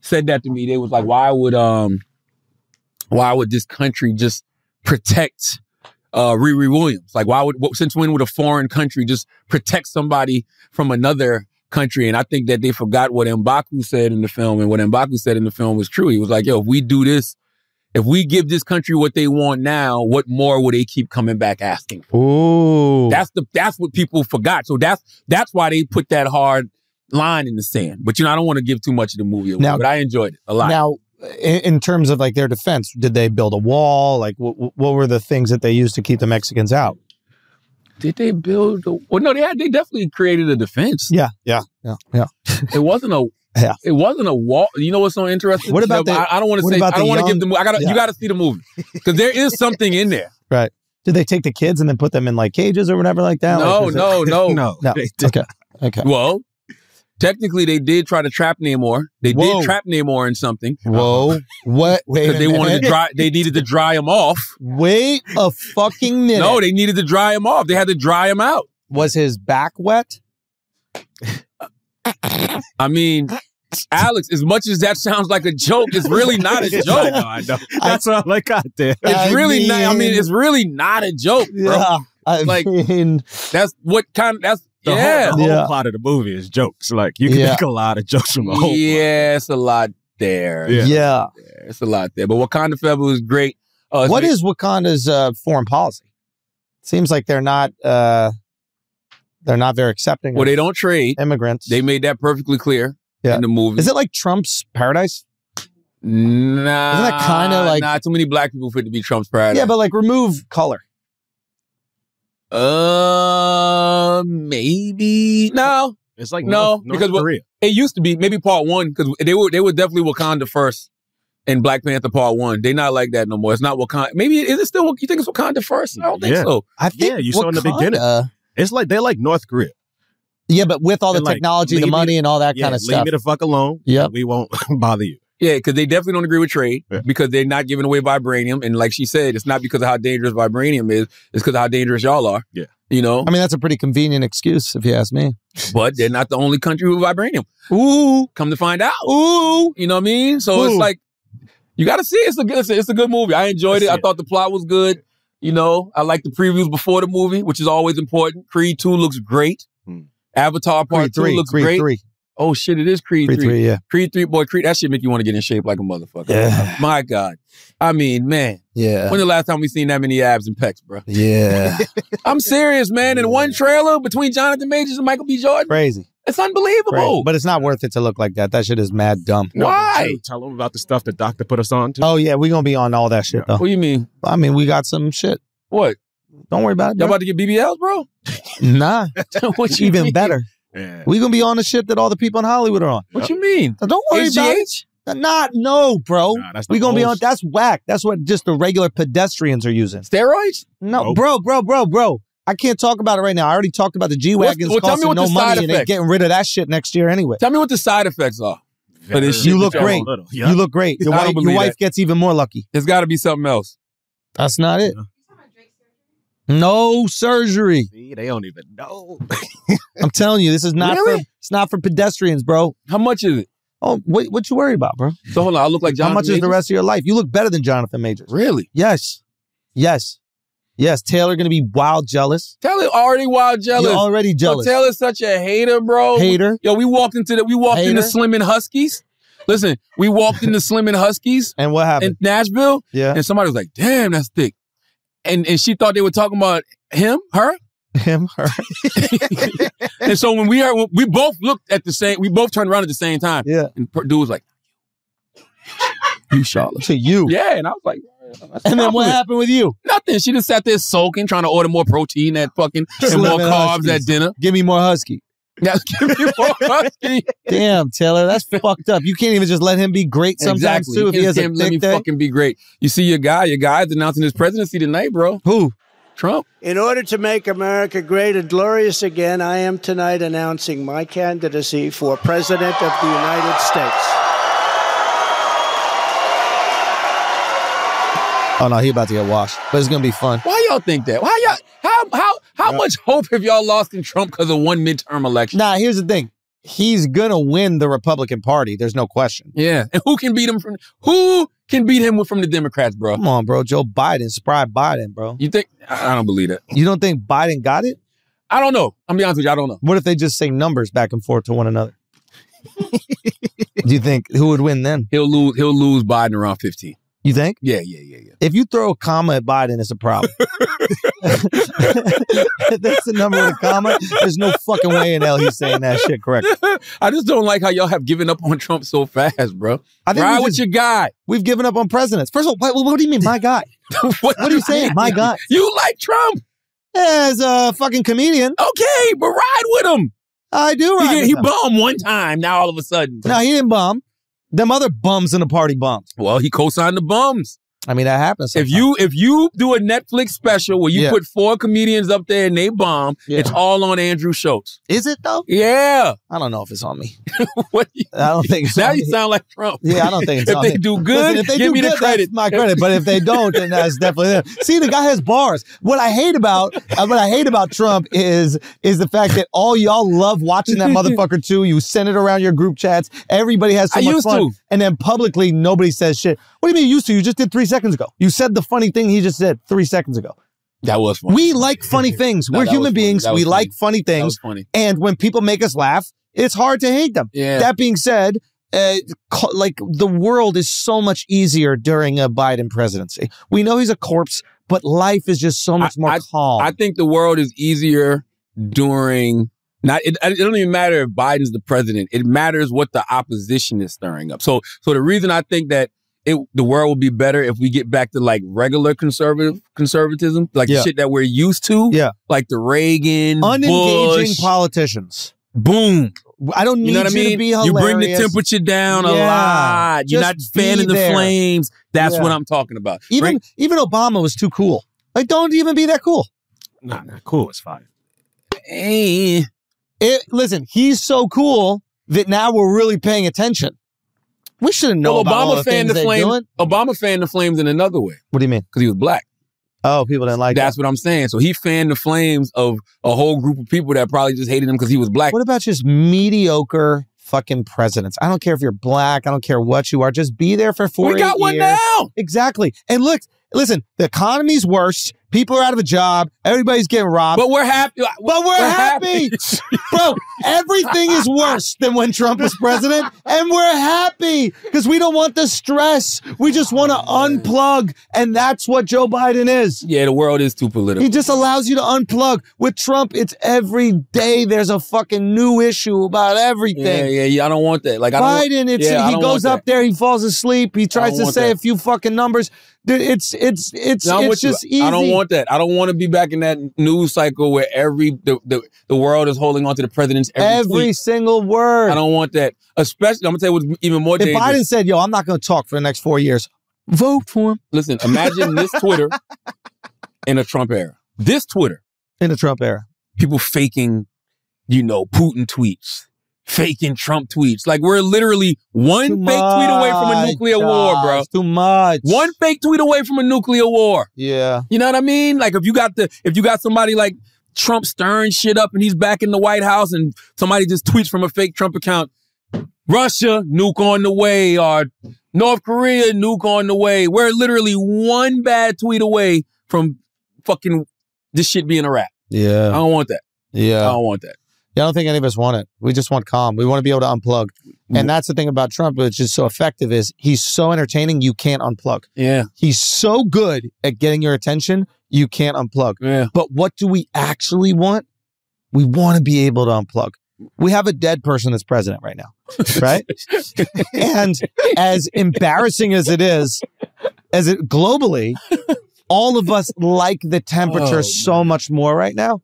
said that to me. They was like, "Why would um, why would this country just protect uh Riri Williams? Like, why would since when would a foreign country just protect somebody from another?" Country and I think that they forgot what Mbaku said in the film, and what Mbaku said in the film was true. He was like, "Yo, if we do this, if we give this country what they want now, what more will they keep coming back asking for?" Ooh. That's the that's what people forgot. So that's that's why they put that hard line in the sand. But you know, I don't want to give too much of the movie away. Now- but I enjoyed it a lot. Now, in, in terms of like their defense, did they build a wall? Like, what, what were the things that they used to keep the Mexicans out? Did they build? A, well, no, they had. They definitely created a defense. Yeah, yeah, yeah, yeah. It wasn't a. Yeah. It wasn't a wall. You know what's so interesting? What about No, the- I, I don't want to what say. I don't want to give the movie. I got. to Yeah. You got to see the movie because there is something in there. <laughs> Right. Did they take the kids and then put them in like cages or whatever like that? no, Like, was it- no, <laughs> no, no. no. They Okay, okay. Well, technically, they did try to trap Namor. They Whoa. did trap Namor in something Whoa, what? <laughs> Wait, because a they wanted minute. to dry. They needed to dry him off. Wait a fucking minute. No, they needed to dry him off. They had to dry him out. was his back wet? I mean, Alex, as much as that sounds like a joke, it's really not a <laughs> joke. know, I know. That's all I got there. It's I really not. I mean, mean- it's really not a joke, bro. Yeah, I Like- mean, That's what kind. That's The yeah, whole, the whole Yeah. plot of the movie is jokes. Like you can Yeah. make a lot of jokes from the whole. plot. yeah. It's a lot there. Yeah. yeah. It's a lot there. But Wakanda Forever was great. Uh, What so- is Wakanda's uh, foreign policy? Seems like they're not. Uh, they're not very accepting Well, of they don't trade. immigrants. They made that perfectly clear Yeah. in the movie. Is it like Trump's paradise? Nah, Isn't that kinda like- not too many black people for it to be Trump's paradise? Yeah, but like remove color. uh, maybe no. It's like No, North, North because what- Korea. It used to be maybe part one because they were they were definitely Wakanda first in Black Panther Part One. They not like that no more. It's not Wakanda. Maybe is it still? You think it's Wakanda first? I don't think Yeah. so. I think Yeah, you saw in the beginning. It's like they're like North Korea. Yeah, but with all the And, like, technology, leave the me- money, and all that yeah, kind of stuff. leave stuff. me the fuck alone. Yeah, we won't <laughs> bother you. Yeah, because they definitely don't agree with trade Yeah. because they're not giving away vibranium. And like she said, it's not because of how dangerous vibranium is. It's because of how dangerous y'all are. Yeah. You know, I mean, that's a pretty convenient excuse, if you ask me. but they're not the only country with vibranium. Ooh, Come to find out. Ooh. You know what I mean? So it's like, you got to see. It's a good, it's a, it's a good movie. I enjoyed Let's it. I thought the plot was good. You know, I like the previews before the movie, which is always important. Creed 2 looks great. Hmm. Avatar Part Creed 2 three, looks Creed great. Oh shit, it is Creed, Creed 3. three, yeah, Creed 3, boy, Creed, that shit make you want to get in shape like a motherfucker. Yeah. <laughs> My God. I mean, man, yeah, when the last time we seen that many abs and pecs, bro? yeah. <laughs> I'm serious, man. In one trailer between Jonathan Majors and Michael B. Jordan, Crazy, it's unbelievable. Crazy. But it's not worth it to look like that. That shit is mad dumb. No, Why? Tell them about the stuff the doctor put us on to. Oh yeah, we gonna be on all that shit though. What do you mean? I mean, we got some shit. What? Don't worry about it. Y'all about to get BBLs, bro? <laughs> Nah, <laughs> what you even mean? better. Yeah. We gonna be on the shit that all the people in Hollywood are on. What you mean? Now, don't worry about it. HGH? Not no, bro. Nah, we gonna be on. That's whack. That's what just the regular pedestrians are using. Steroids? No, Nope. bro, bro, bro, bro. I can't talk about it right now. I already talked about the G wagons well, tell me costing what no the money side and they effects- getting rid of that shit next year anyway. Tell me what the side effects are. for this shit You look great. Yeah. You look great. Your wife, your wife gets even more lucky. There's got to be something else. That's not it. No surgery. See, they don't even know. <laughs> I'm telling you, this is not Really? for it's not for pedestrians, bro. How much is it? Oh, what what you worry about, bro? So hold on, I look like John. How much is the rest of your life? You look better than Jonathan Majors. Really? Yes. Yes. Yes. Taylor gonna be wild jealous. Taylor already wild jealous. You're already Yo, jealous. Taylor's such a hater, bro. Hater. Yo, we walked into the we walked into Slim and Husky's. Listen, we walked into Slim and Husky's And what happened? in? Nashville, yeah. and somebody was like, "Damn, that's thick," and and she thought they were talking about him, her. Him, her. <laughs> <laughs> And so when we heard, we both looked at the same, we both turned around at the same time, Yeah. and dude was like, "You Charlotte." To you. Yeah, and I was like, that's And then what compliment. happened with you? Nothing. She just sat there sulking, trying to order more protein at fucking and more carbs Husky's. at dinner. Give me more husky. Now <laughs> give me more husky. Damn, Taylor, that's fucked up. You can't even just let him be great sometimes exactly. too if he You has a can't let me thick day. fucking be great. You see your guy, your guy's announcing his presidency tonight, bro. Who? Trump. In order to make America great and glorious again, I am tonight announcing my candidacy for President of the United States. Oh no, he about to get washed. But it's gonna be fun. Why y'all think that? Why y'all? How how how much hope have y'all lost in Trump because of one midterm election? Nah, here's the thing. He's gonna win the Republican Party. There's no question. Yeah, and who can beat him from? Who can beat him from the Democrats, bro? Come on, bro. Joe Biden, spry Biden, bro. You think? I I don't believe that. You don't think Biden got it? I don't know. I'm be honest with you. I don't know. What if they just say numbers back and forth to one another? <laughs> Do you think who would win then? He'll lose. He'll lose Biden around 15. You think? Yeah, yeah, yeah, yeah. If you throw a comma at Biden, it's a problem. <laughs> <laughs> that's the number with a comma, there's no fucking way in hell he's saying that shit correct. <laughs> I just don't like how y'all have given up on Trump so fast, bro. I think Ride we with just- your guy. We've given up on presidents. First of all, what, what do you mean, my guy? what, are you saying? My guy. You like Trump? As a fucking comedian, Okay, but ride with him. I do. Ride he him. bombed one time. Now all of a sudden, No, he didn't bomb. Them other bums in the party bums. well, he co-signed the bums. I mean, that happens. If you if you do a Netflix special where you Yeah. put four comedians up there and they bomb, Yeah. it's all on Andrew Schulz. is it though? Yeah. I don't know if it's on me. <laughs> what you- I don't think it's now you me. sound like Trump. Yeah, I don't think it's <laughs> if on they me. do good, Listen, if they give do me good, the credit. That's my credit. But if they don't, then that's definitely them. See, the guy has bars. What I hate about uh, what I hate about Trump is is the fact that all y'all love watching that motherfucker <laughs> too. You send it around your group chats. Everybody has so I much used fun, to. and then publicly nobody says shit. What do you mean you used to? You just did three seconds ago. You said the funny thing he just said three seconds ago. That was funny. We like funny <laughs> things. No, We're human beings. We was like funny that was things. funny. And when people make us laugh, it's hard to hate them. Yeah. That being said, uh, like the world is so much easier during a Biden presidency. We know he's a corpse, but life is just so much I- more I- calm. I think the world is easier during not it, it don't even matter if Biden's the president. It matters what the opposition is stirring up. So so the reason I think that it the world will be better if we get back to like regular conservative conservatism, like Yeah. the shit that we're used to. Yeah. Like the Reagan, Unengaging Bush, politicians. boom. I don't need You know what I mean? to be you bring the temperature down a lot. You're not Just be fanning the flames. That's Yeah. what I'm talking about. Even Bring- even Obama was too cool. Like, don't even be that cool. Nah, nah, cool. It's fine. Eh. It, listen, he's so cool that now we're really paying attention. We should know Well, about all Obama the fanned things the they're flames. doing. Obama fanned the flames in another way What do you mean? because he was black. Oh, people didn't like That's that. what I'm saying. So he fanned the flames of a whole group of people that probably just hated him because he was black. What about just mediocre fucking presidents? I don't care if you're black. I don't care what you are. Just be there for four. we got eight one years. now. Exactly. And look, listen, the economy's worse. People are out of a job. Everybody's getting robbed. But we're happy. But we're, happy. Bro, everything is worse than when Trump was president. And we're happy because we don't want the stress. We just want to unplug. And that's what Joe Biden is. yeah, the world is too political. He just allows you to unplug. With Trump, it's every day there's a fucking new issue about everything. yeah, yeah. yeah. I don't want that. Like I don't. Biden, it's yeah, he goes up there, he falls asleep, he tries to say that. a few fucking numbers. Dude, it's it's it's it's with you. just easy. I don't want that. I don't want to be back in that news cycle where every the, the, the world is holding on to the president's every, every single word. I don't want that. Especially, I'm gonna tell you what's even more If dangerous. Biden said, "Yo, I'm not going to talk for the next four years," vote for him Listen, imagine this <laughs> Twitter in a Trump era. This Twitter, in the Trump era. people faking, you know, Putin tweets, faking Trump tweets. Like we're literally one Too fake tweet away from a much, nuclear war, bro. Too much. One fake tweet away from a nuclear war. Yeah. You know what I mean? Like if you got the if you got somebody like Trump stirring shit up and he's back in the White House and somebody just tweets from a fake Trump account, Russia, nuke on the way, or North Korea, nuke on the way. We're literally one bad tweet away from fucking this shit being a wrap. Yeah. I don't want that. Yeah. I don't want that. Yeah, I don't think any of us want it. We just want calm. We want to be able to unplug. And that's the thing about Trump, which is so effective, is he's so entertaining you can't unplug. Yeah, He's so good at getting your attention, you can't unplug. yeah. But what do we actually want? We want to be able to unplug. We have a dead person that's president right now, <laughs> right? and as embarrassing as it is, as it globally, all of us like the temperature Oh, so much more right now.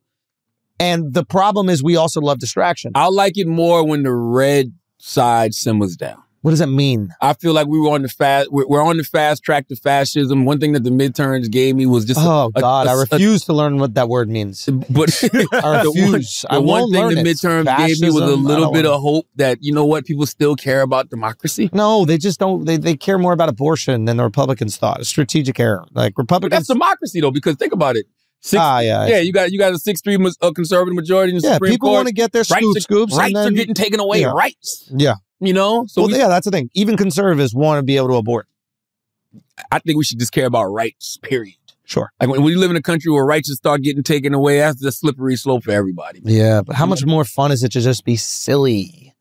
And the problem is we also love distraction. I like it more when the red side simmers down. What does that mean? I feel like we were on the fast. We're, we're on the fast track to fascism. One thing that the midterms gave me was just. Oh a- God, a- I a- refuse to learn what that word means. but <laughs> I <laughs> the one, refuse. the I one thing the midterms gave me was a little bit of hope that you know what people still care about democracy. No, they just don't. They, they care more about abortion than the Republicans thought. A strategic error. Like But Republicans. that's democracy though, because think about it. Six, ah, yeah, yeah, you got you got a six three uh, conservative majority in the yeah. Supreme People Court. want to get their rights scoop are, scoops. and rights are getting taken away. yeah. Rights, Yeah. you know. So well, we, yeah, that's the thing. Even conservatives want to be able to abort. I think we should just care about rights. Period. Sure. Like when, when you live in a country where rights just start getting taken away, that's the slippery slope for everybody. Yeah, but how much more fun is it to just be silly?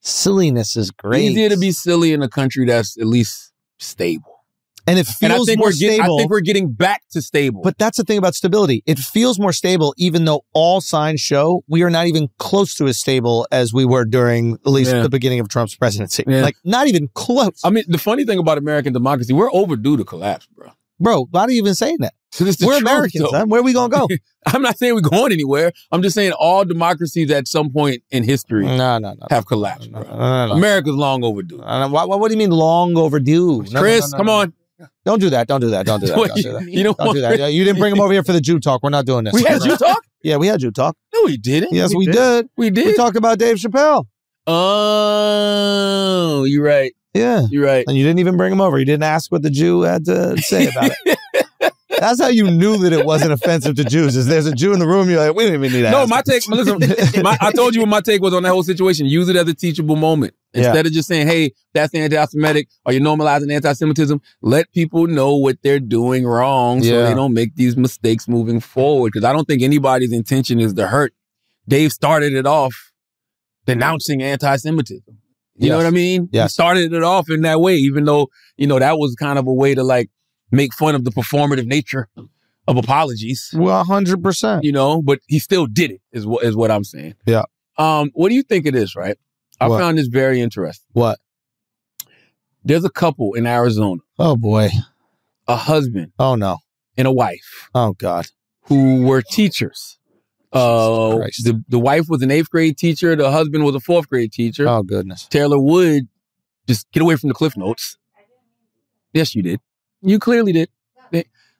Silliness is great. Easier to be silly in a country that's at least stable. And it feels think more we're getting, I think we're getting back to stable. But that's the thing about stability. It feels more stable, even though all signs show we are not even close to as stable as we were during at least Yeah. the beginning of Trump's presidency. Yeah. Like, not even close. I mean, the funny thing about American democracy, we're overdue to collapse, bro. Bro, why are you even saying that? <laughs> The We're truth, Americans, huh? Where are we going to go? <laughs> I'm not saying we're going anywhere. I'm just saying all democracies at some point in history no, no, no. have collapsed, No, bro. no, no. America's long overdue. What, what, do you mean long overdue? Chris, come on. Don't do that. Don't do that. Don't do that. <laughs> Don't do that. you don't Don't do that. You didn't bring him over here for the Jew talk. We're not doing this. We had Jew talk? Yeah, we had Jew talk. No, we didn't. Yes, we, did. We We did. We talked about Dave Chappelle. Oh, you're right. Yeah. You're right. And you didn't even bring him over. You didn't ask what the Jew had to say about it. <laughs> That's how you knew that it wasn't offensive to Jews. Is there's a Jew in the room, you're like, we don't even need that. No, my take. Listen, <laughs> my, I told you what my take was on that whole situation. Use it as a teachable moment Yeah. instead of just saying, "Hey, that's anti-Semitic," or you're normalizing anti-Semitism. Let people know what they're doing wrong, so Yeah. they don't make these mistakes moving forward. Because I don't think anybody's intention is to hurt. Dave started it off denouncing anti-Semitism. You know what I mean? He Yes. started it off in that way, even though you know that was kind of a way to like make fun of the performative nature of apologies Well, 100%. you know, but he still did it, is what is what I'm saying. Yeah. Um, what do you think of this, right? I What? found this very interesting. What? There's a couple in Arizona, Oh, boy. a husband Oh, no. and a wife Oh, God. who were teachers. Uh, the, the wife was an eighth grade teacher, the husband was a fourth grade teacher. Oh, goodness. Taylor Wood, just get away from the cliff notes. Yes, you did. You clearly did.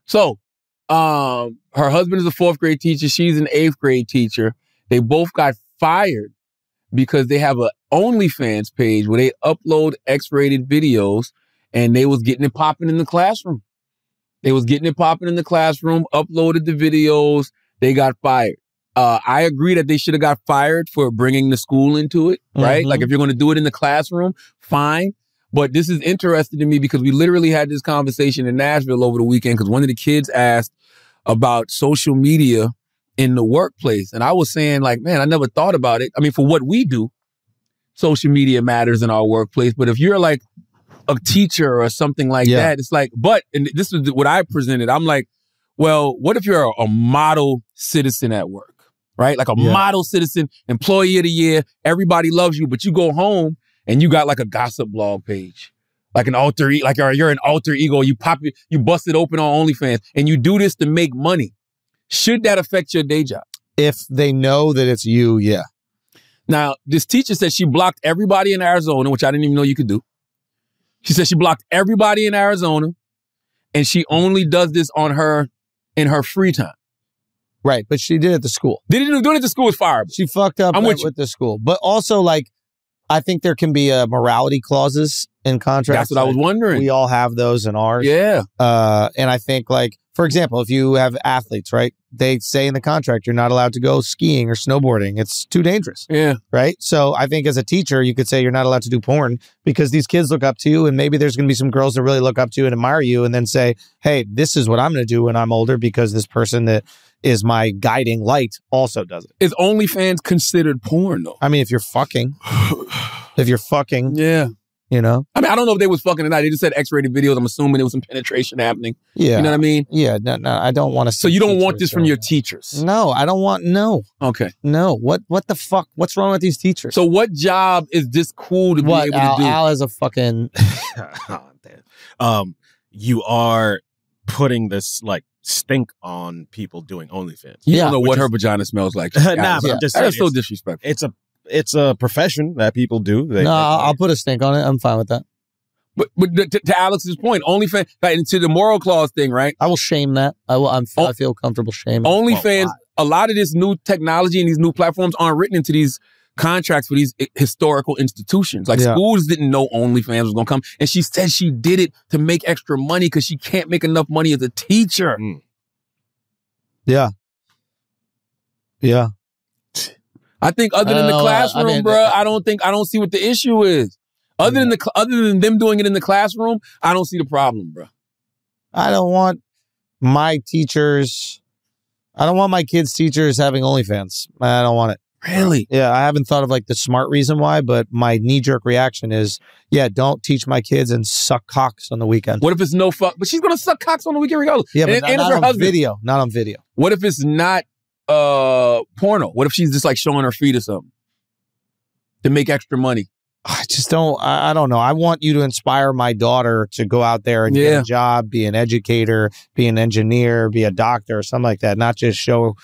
So, um, her husband is a fourth grade teacher. She's an eighth grade teacher. They both got fired because they have a OnlyFans page where they upload X-rated videos, and they was getting it popping in the classroom. They was getting it popping in the classroom. Uploaded the videos. They got fired. Uh, I agree that they should have got fired for bringing the school into it, right? Mhm. Like if you're going to do it in the classroom, fine. But this is interesting to me because we literally had this conversation in Nashville over the weekend because one of the kids asked about social media in the workplace. And I was saying, like, man, I never thought about it. I mean, for what we do, social media matters in our workplace. But if you're like a teacher or something like Yeah. that, it's like, but, and this is what I presented. I'm like, well, what if you're a, a model citizen at work, right? Like a Yeah. model citizen, employee of the year, everybody loves you, but you go home and you got like a gossip blog page. Like an alter, like or you're an alter ego. You pop you bust it open on OnlyFans, and you do this to make money. Should that affect your day job? If they know that it's you, yeah. Now, this teacher said she blocked everybody in Arizona, which I didn't even know you could do. She said she blocked everybody in Arizona, and she only does this on her in her free time. Right. But she did it at the school. Did it doing it at the school is fireable. She fucked up with with the school. But also, like, I think there can be uh, morality clauses in contracts. That's what I was wondering. We all have those in ours. yeah. Uh, and I think, like, for example, if you have athletes, right? They say in the contract you're not allowed to go skiing or snowboarding. It's too dangerous, Yeah. right? So I think as a teacher, you could say you're not allowed to do porn because these kids look up to you, and maybe there's going to be some girls that really look up to you and admire you, and then say, "Hey, this is what I'm going to do when I'm older because this person that is my guiding light also does it." Is OnlyFans considered porn though? I mean, if you're fucking, <sighs> if you're fucking, Yeah. You know, I mean, I don't know if they was fucking tonight. They just said X-rated videos. I'm assuming there was some penetration happening. yeah, You know what I mean? yeah. No, no, I don't want to. So you don't want this from your teachers. No, I don't want no. Okay. No, what what the fuck? What's wrong with these teachers? So what job is this cool to be what able Al, to do? Al is a fucking <laughs> oh. Um, you are putting this like stink on people doing OnlyFans. you Yeah. don't know what Which her vagina smells like. <laughs> nah, but Alex. I'm just that saying, is so disrespectful. It's a it's a profession that people do. They, no. they- I'll, I'll put a stink on it. I'm fine with that. But but to, to Alex's point, OnlyFans, like, and to the moral clause thing, right? I will shame that. I will. I'm. Oh. I feel comfortable shaming. OnlyFans, why? a lot of this new technology and these new platforms aren't written into these contracts for these historical institutions. Like Yeah. schools didn't know OnlyFans was gonna come, and she said she did it to make extra money because she can't make enough money as a teacher. Mm. Yeah. Yeah. I think other than the don't classroom, I mean, bro, uh, I don't think I don't see what the issue is. Other than the other than them doing it in the classroom, I don't see the problem, bro. I don't want my teachers. I don't want my kids' teachers having OnlyFans. I don't want it. Really? Yeah, I haven't thought of like the smart reason why, but my knee jerk reaction is, yeah, don't teach my kids and suck cocks on the weekend. What if it's no fuck? But she's gonna suck cocks on the weekend regardless. Yeah, but and, not, and not on husband. video. Not on video. What if it's not uh porno? What if she's just like showing her feet or something to make extra money? I just don't. I, I don't know. I want you to inspire my daughter to go out there and Yeah. get a job, be an educator, be an engineer, be a doctor, or something like that. Not just show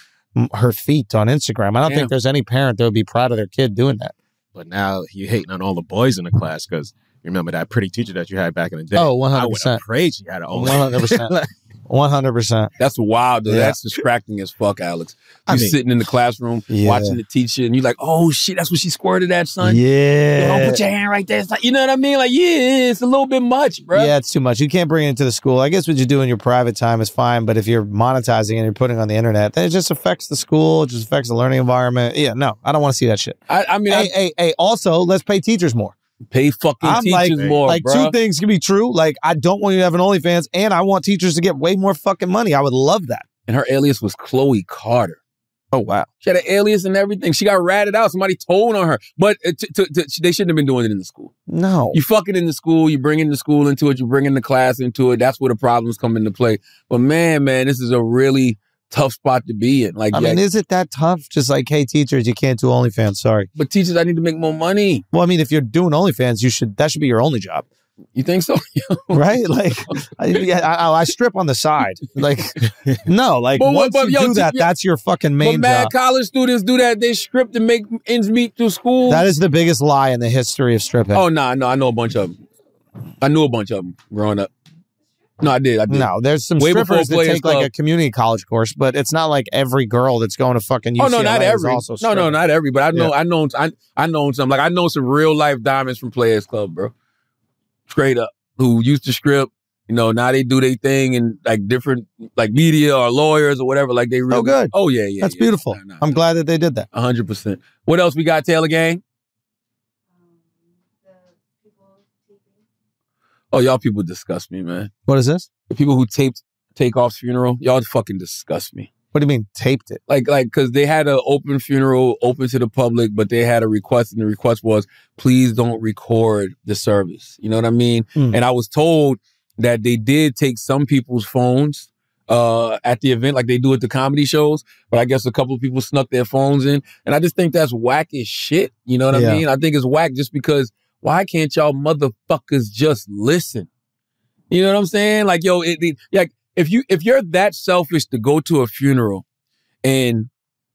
her feet on Instagram. I don't Damn. think there's any parent that would be proud of their kid doing that. But now you hating on all the boys in the class because you remember that pretty teacher that you had back in the day. Oh, I would 100%. have prayed she had an One hundred percent. <laughs> One hundred percent. That's wild. Though. Yeah. That's distracting as fuck, Alex. <laughs> You I mean- sitting in the classroom Yeah. watching the teacher, and you're like, "Oh shit, that's what she squirted at, son." Yo, Yeah. don't put your hand right there. It's like, you know what I mean? Like, yeah, it's a little bit much, bro. Yeah, it's too much. You can't bring it into the school. I guess what you do in your private time is fine, but if you're monetizing and you're putting on the internet, then it just affects the school. It just affects the learning environment. Yeah, no, I don't want to see that shit. I, I mean, Hey, hey, hey, also, let's pay teachers more. Pay fucking I'm teachers like, more, like bro. two things can be true. Like, I don't want you to have an OnlyFans, and I want teachers to get way more fucking money. I would love that. and her alias was Chloe Carter. Oh wow. She had an alias and everything. She got ratted out. Somebody told on her, but uh, t- t- t- they shouldn't have been doing it in the school. No. You fucking in the school, you bringing the school into it, you bringing the class into it. That's where the problems come into play. But man, man, this is a really tough spot to be in. Like, I yeah, mean, is it that tough? Just like, hey, teachers, you can't do OnlyFans. Sorry. but teachers, I need to make more money. Well, I mean, if you're doing OnlyFans, you should. That should be your only job, You think so? <laughs> right? Like, I, yeah, I, I strip on the side. Like, no, like But once but you yo, do that, yeah. that's your fucking but main mad job. college students do that. They strip to make ends meet through school. That is the biggest lie in the history of stripping. oh no, no, I know a bunch of them. I knew a bunch of them growing up. No, I did. I did. No, there's some Way before strippers that take like a community college course, but it's not like every girl that's going to fucking UCLA Oh no, not every. also No, no, not every. But I know, I know, I, I know some. Like I know some real life diamonds from Players Club, bro. Straight up, who used to strip. You know, now they do their thing in like different, like media or lawyers or whatever. Like they oh, really. Oh, good. Oh yeah, yeah. That's yeah. beautiful. Nah, nah, I'm glad that they did that. Hundred percent. What else we got, Taylor Gang? Oh, y'all people disgust me, man. What is this? The people who taped Takeoff's funeral, y'all fucking disgust me. What do you mean taped it? like like because they had an open funeral open to the public but they had a request and the request was please don't record the service you know what i mean Mm. and i was told that they did take some people's phones uh at the event like they do at the comedy shows but i guess a couple of people snuck their phones in and i just think that's whack as shit you know what Yeah. i mean i think it's whack just because why can't y'all motherfuckers just listen you know what i'm saying like yo it, it like if you if you're that selfish to go to a funeral and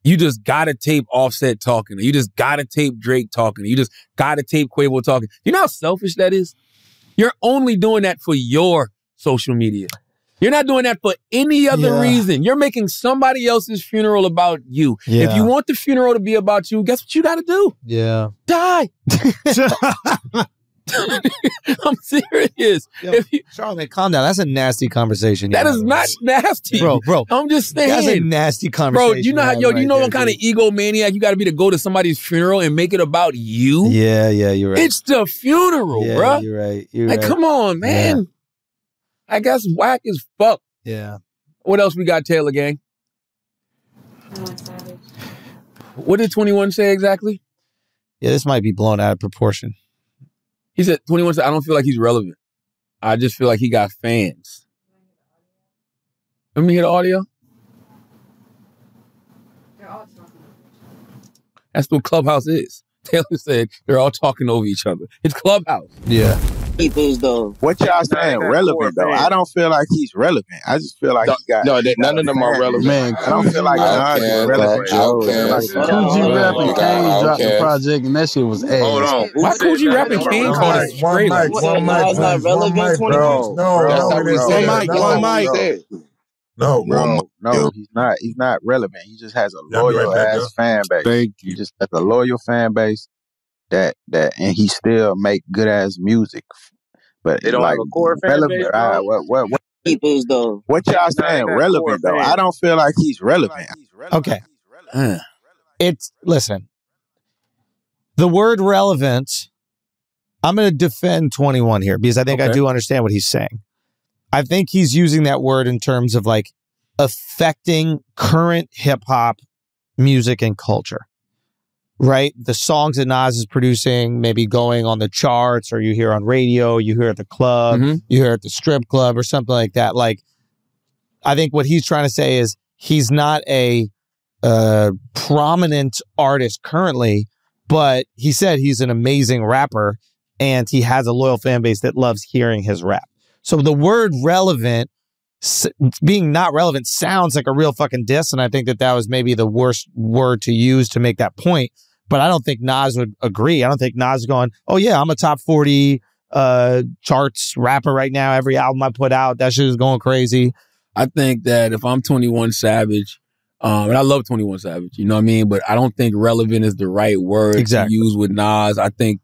you just gotta tape Offset talking, you just gotta tape Drake talking, you just gotta tape Quavo talking. You know how selfish that is? You're only doing that for your social media. You're not doing that for any other Yeah. reason. You're making somebody else's funeral about you. If you want the funeral to be about you, guess what you gotta do? Yeah. Die. <laughs> <laughs> I'm serious. Yo, If you- Charlamagne, calm down. That's a nasty conversation. that is not nasty, bro, bro. I'm just saying. That's a nasty Bro, conversation. you know how yo, you know right what kind there, of egomaniac you got to be to go to somebody's funeral and make it about you? Yeah, yeah, you're right. It's the funeral, yeah, bruh. You're right. You're Like, right. come on, man. I guess whack as fuck. Yeah. What else we got, Taylor Gang? What did 21 say exactly? Yeah, this might be blown out of proportion. He said 21 said, I don't feel like he's relevant. I just feel like he got fans. Let me hear the audio. That's what Clubhouse is. <laughs> Taylor said they're all talking over each other. It's Clubhouse. Yeah. Is though. What y'all saying relevant though? I don't feel like he's relevant. I just feel like No, he got no, they- none of them are relevant. Man, I don't feel like Nas is Outkast, relevant. Outkast, Like, Coogee Rap and You got Kane dropped the project, and that shit was ass. Hold on. Why Coogee Rap and King called it straight? What, so Nas not relevant? Twenty Bro, one. bro, That's not bro, what he bro, bro, That's bro, not what he No, Bro, mic. no, he's not. He's not relevant. He just has a Yeah, right loyal back, ass fan base. Thank He you. just has a loyal fan base that that, and he still make good ass music. But They don't like have a core fan base, bro? what what what Is though. what y'all saying relevant though? fans. I don't feel like he's relevant. Okay. Uh, It's listen. The word relevant. I'm going to defend 21 here because I think I do understand what he's saying. I think he's using that word in terms of like affecting current hip hop music and culture. Right? The songs that Nas is producing, maybe going on the charts, or you hear on radio, you hear at the club, Mhm. you hear at the strip club, or something like that. Like, I think what he's trying to say is he's not a uh, prominent artist currently, but he said he's an amazing rapper and he has a loyal fan base that loves hearing his rap. So the word relevant, s- being not relevant, sounds like a real fucking diss, and I think that that was maybe the worst word to use to make that point. But I don't think Nas would agree. I don't think Nas is going, "Oh yeah, I'm a top forty uh, charts rapper right now. Every album I put out, that shit is going crazy." I think that if I'm 21 Savage, um, and I love 21 Savage, you know what I mean? But I don't think relevant is the right word Exactly. to use with Nas. I think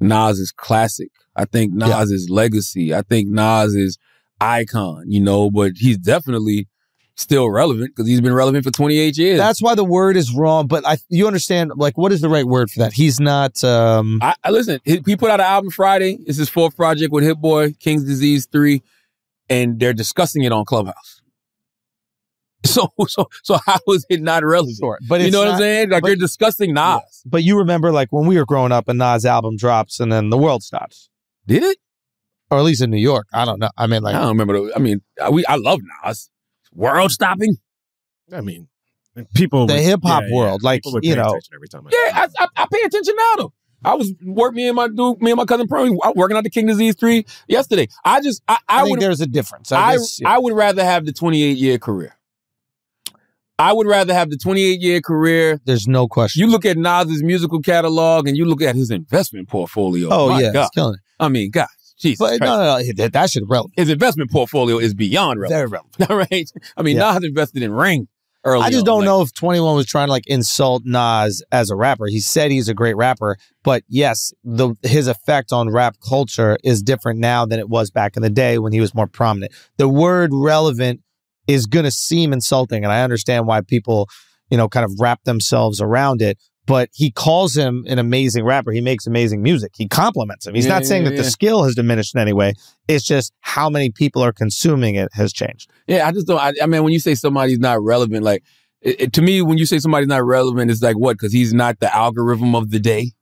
Nas is classic. I think Nas Yeah. is legacy. I think Nas is icon, you know, but he's definitely still relevant because he's been relevant for 28 years. That's why the word is wrong. But I, you understand, like, what is the right word for that? He's not. um I, I listen. He, he put out an album Friday. It's his fourth project with Hit Boy, King's Disease Three, and they're discussing it on Clubhouse. <laughs> So, so, so how is it not relevant? Sure, but you know what not- I'm saying? Like but- they're discussing Nas. But you remember, like, when we were growing up, a Nas album drops and then the world stops, Did it? or at least in New York. I don't know. I mean, like, I don't remember. The, I mean, I, we I love Nas. World stopping. I mean, people the hip hop yeah, yeah. world, like, People would you know, every time. I- Yeah, I, I, I pay attention now though. I was work me and my dude, me and my cousin Pro, working out the King Disease three yesterday. I just I, I, I, think would there's a difference. I, I, guess, yeah. I would rather have the 28 year career. I would rather have the 28 year career. there's no question. You look at Nas's musical catalog and you look at his investment portfolio. oh My yeah, God. it's killing it. I mean, God, Jesus. But Christ. no, no, no, that, shit relevant. His investment portfolio is beyond relevant. Very relevant. <laughs> All right. I mean, Yeah. Nas invested in Ring early. I just on, don't like- know if 21 was trying to like insult Nas as a rapper. He said he's a great rapper, but yes, the his effect on rap culture is different now than it was back in the day when he was more prominent. The word relevant is going to seem insulting and I understand why people, you know, kind of wrap themselves around it, but he calls him an amazing rapper. He makes amazing music. He compliments him. He's Yeah, not saying yeah, that the skill has diminished in any way. It's just how many people are consuming it has changed. Yeah, I just don't. I, I mean, when you say somebody's not relevant, like it, it- to me, when you say somebody's not relevant, it's like what? Because he's not the algorithm of the day.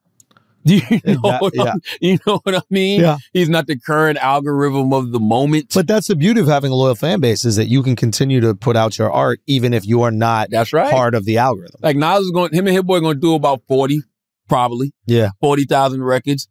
<laughs> Do you know, That- what yeah. I, you know what I mean? Yeah. He's not the current algorithm of the moment. But that's the beauty of having a loyal fan base is that you can continue to put out your art even if you are not That's right. part of the algorithm. Like Nas is going, him and Hit Boy going to do about forty, probably Yeah, forty thousand records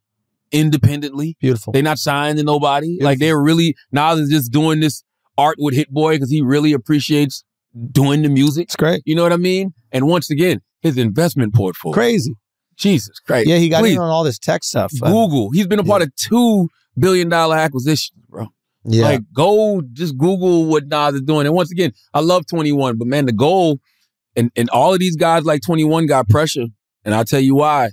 independently. beautiful. They're not signed to nobody. Like they're really Nas is just doing this art with Hit Boy because he really appreciates doing the music. It's great. You know what I mean? And once again, his investment portfolio. Crazy. Jesus Christ. Yeah, he got Please, in on all this tech stuff. Uh, Google. He's been a part of two billion dollar acquisitions, bro. yeah. Like go just Google what Nas is doing. And once again, I love 21, but man, the goal and and all of these guys like 21 got pressure. And I'll tell you why.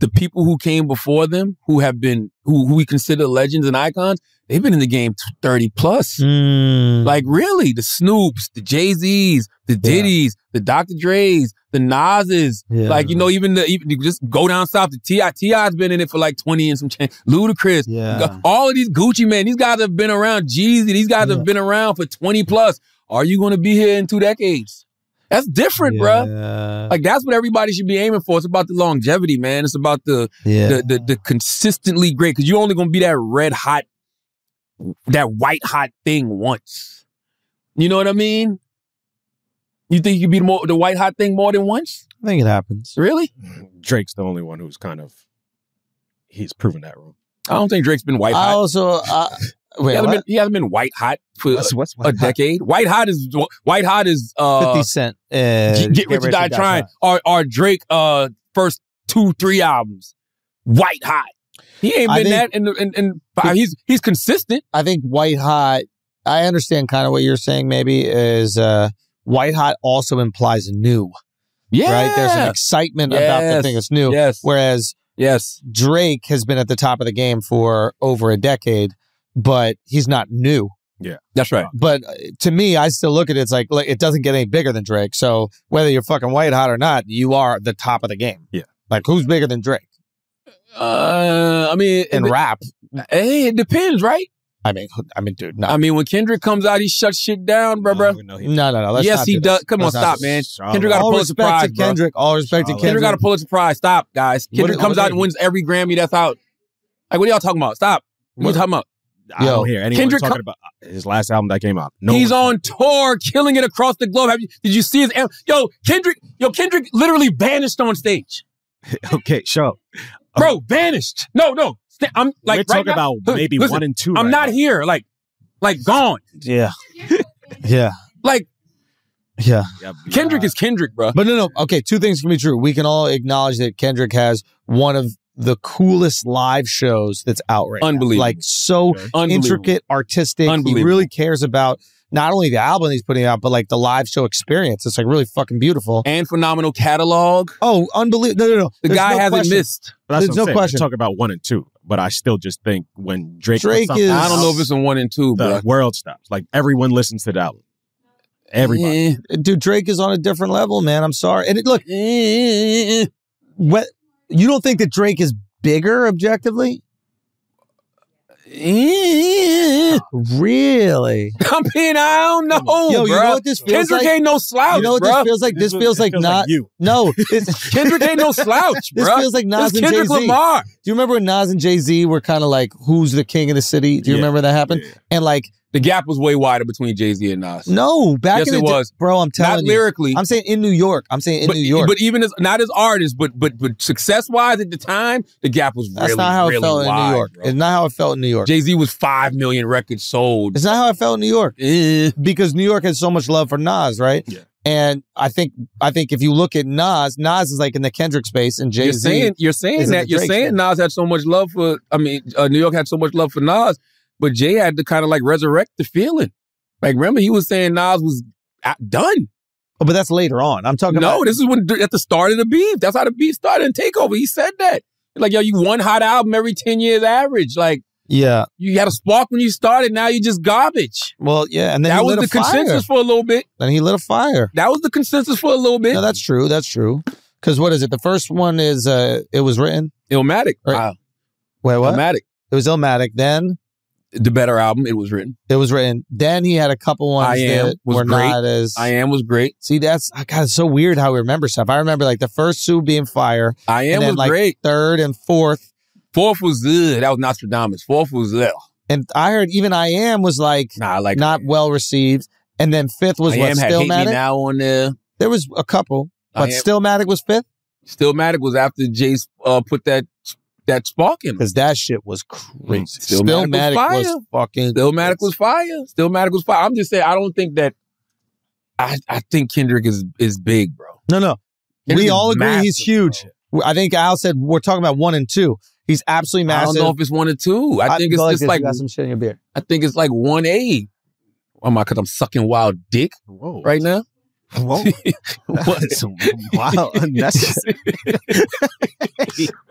the people who came before them, who have been who who we consider legends and icons, they've been in the game thirty plus. Mm. Like really, the Snoops, the Jay Z's, the Diddy's, the Dr. Dre's, the Nas's. Yeah. Like you know, even the even you just go down south. The Ti Ti's been in it for like twenty and some change. Ludacris, Yeah. all of these Gucci Mane, these guys have been around. Jeezy, these guys Yeah. have been around for twenty plus. Are you going to be here in two decades? That's different, bruh. Yeah. Like that's what everybody should be aiming for. It's about the longevity, man. It's about the Yeah. the, the the consistently great because you're only gonna be that red hot, that white hot thing once. You know what I mean? You think you can be the, more, the white hot thing more than once? I think it happens. Really? Drake's the only one who's kind of he's proven that wrong. I don't think Drake's been white I hot. also uh, he, wait. hasn't been, he hasn't been white hot for What's- what's a hot? decade. White hot is white hot is uh, Fifty Cent. Uh, Get, Get Rich or Die Trying or or Drake uh first two three albums. White hot. He ain't been think- that and and, and he's he's consistent. I think white hot. I understand kind of what you're saying. Maybe is uh, white hot also implies new, Yeah. right? There's an excitement about the thing that's new. Yes. Whereas Yes. Drake has been at the top of the game for over a decade, but he's not new. Yeah. That's right. But uh, to me, I still look at it, it's like, like it doesn't get any bigger than Drake. So whether you're fucking white hot or not, you are the top of the game. Yeah. Like who's bigger than Drake Uh, I mean, in it, rap? hey, it depends, right? I mean, I mean, dude, no, I mean, when Kendrick comes out, he shuts shit down, bro, bro. No, no, no, no. Let's yes, he do does. Come Let's on, stop, man. this. Kendrick got to pull a All Pulitzer respect Prize, to bro. Kendrick. All respect to Kendrick Kendrick Kendrick. got a Pulitzer Prize. Stop, guys. Kendrick What- comes what out and wins every Grammy that's out. Like, what are y'all talking about? Stop. What are you talking about? I Yo, don't hear anyone Kendrick talking co- about uh, his last album that came out. No He's on tour, killing it across the globe. Have you, did you see his? am- Yo, Kendrick. Yo, Kendrick literally vanished on stage, <laughs> okay, show. Um, bro. Vanished. No, no. Sta- I'm like We're right talking now- about maybe listen, one and two. I'm right not now. here. Like, like gone. Yeah, <laughs> yeah, Like yeah. Yeah, Kendrick is Kendrick, bro. But no, no. Okay, two things can be true. We can all acknowledge that Kendrick has one of the coolest live shows that's out right now. Unbelievable. Like so Unbelievable. intricate, artistic. He Unbelievable. really cares about not only the album he's putting out, but like the live show experience. It's like really fucking beautiful. and phenomenal catalog. Oh, unbelievable! No, no, no. The There's guy no hasn't question. missed. But that's There's what I'm no saying. question. We're talking about one and two, but I still just think when Drake, Drake is- I don't know if it's a one and two, the bro. world stops. Like everyone listens to the album. Everybody. Eh, Dude, Drake is on a different level, man. I'm sorry. And it, look, eh. what you don't think that Drake is bigger objectively? <laughs> Really? <laughs> I mean, I don't know, Yo, you know what this feels Kendrick like? ain't no slouch, You know what bruh. this feels like? This, feels like not. you. no, <laughs> this, Kendrick ain't no slouch, bro. This bruh. feels like Nas This and Kendrick Jay-Z. Lamar. Do you remember when Nas and Jay Z were kind of like, "Who's the king of the city"? Do you Yeah. remember that happened? Yeah. And like, The gap was way wider between Jay Z and Nas. no, back Yes, in the it was. bro. I'm Not telling you, lyrically. I'm saying in New York. I'm saying in but, New York. but even as not as artists, but but but success wise at the time, the gap was That's really not how really it felt wide, in New York. bro. It's not how it felt in New York. Jay Z was five million records sold. It's not how it felt in New York <laughs> Eh. because New York has so much love for Nas, right? Yeah. And I think I think if you look at Nas, Nas is like in the Kendrick space, and Jay You're Z. saying you're saying that you're saying space. Nas had so much love for. I mean, uh, New York had so much love for Nas, but Jay had to kind of like resurrect the feeling. Like remember, he was saying Nas was uh, done. Oh, but that's later on. I'm talking No, about. this is when at the start of the beef. That's how the beef started in Takeover. He said that. Like yo, you one hot album every ten years average. Like yeah. you had a spark when you started. Now you just garbage. Well, yeah, and then that he was the consensus for a little bit. Then he lit a fire. That was the consensus for a little bit. No, that's true. That's true. Because what is it? The first one is uh, it was written. Illmatic. Right. Wow. Wait, what? Illmatic. It was Illmatic. Then The better album. It was written. it was written. Then he had a couple ones I Am that was were great. not as. I am was great. See, that's I God, it's so weird how we remember stuff. I remember like the first two being fire, I am and then was like great. third and fourth, Fourth was good. That was Nostradamus. Fourth was ugh. and I heard even I am was like Nah, I like not well received, and then fifth was I what am had Hate Me Stillmatic. Now on there. There was a couple, but Stillmatic was fifth Stillmatic was after Jace uh, put that that spark in. him. because that shit was crazy. Stillmatic was Stillmatic fire. was fucking. Stillmatic was fire. Stillmatic was fire. I'm just saying. I don't think that. I I think Kendrick is is big, bro. No, no. Kendrick we all agree he's massive, huge. I think Al said we're talking about one and two. He's absolutely massive. I don't know if it's one or two. I think it's go just this, like you got some shit in your beer. I think it's like one A. Oh my, because I'm sucking wild dick Whoa. right now. Whoa. <laughs> Wow, unnecessary. <laughs>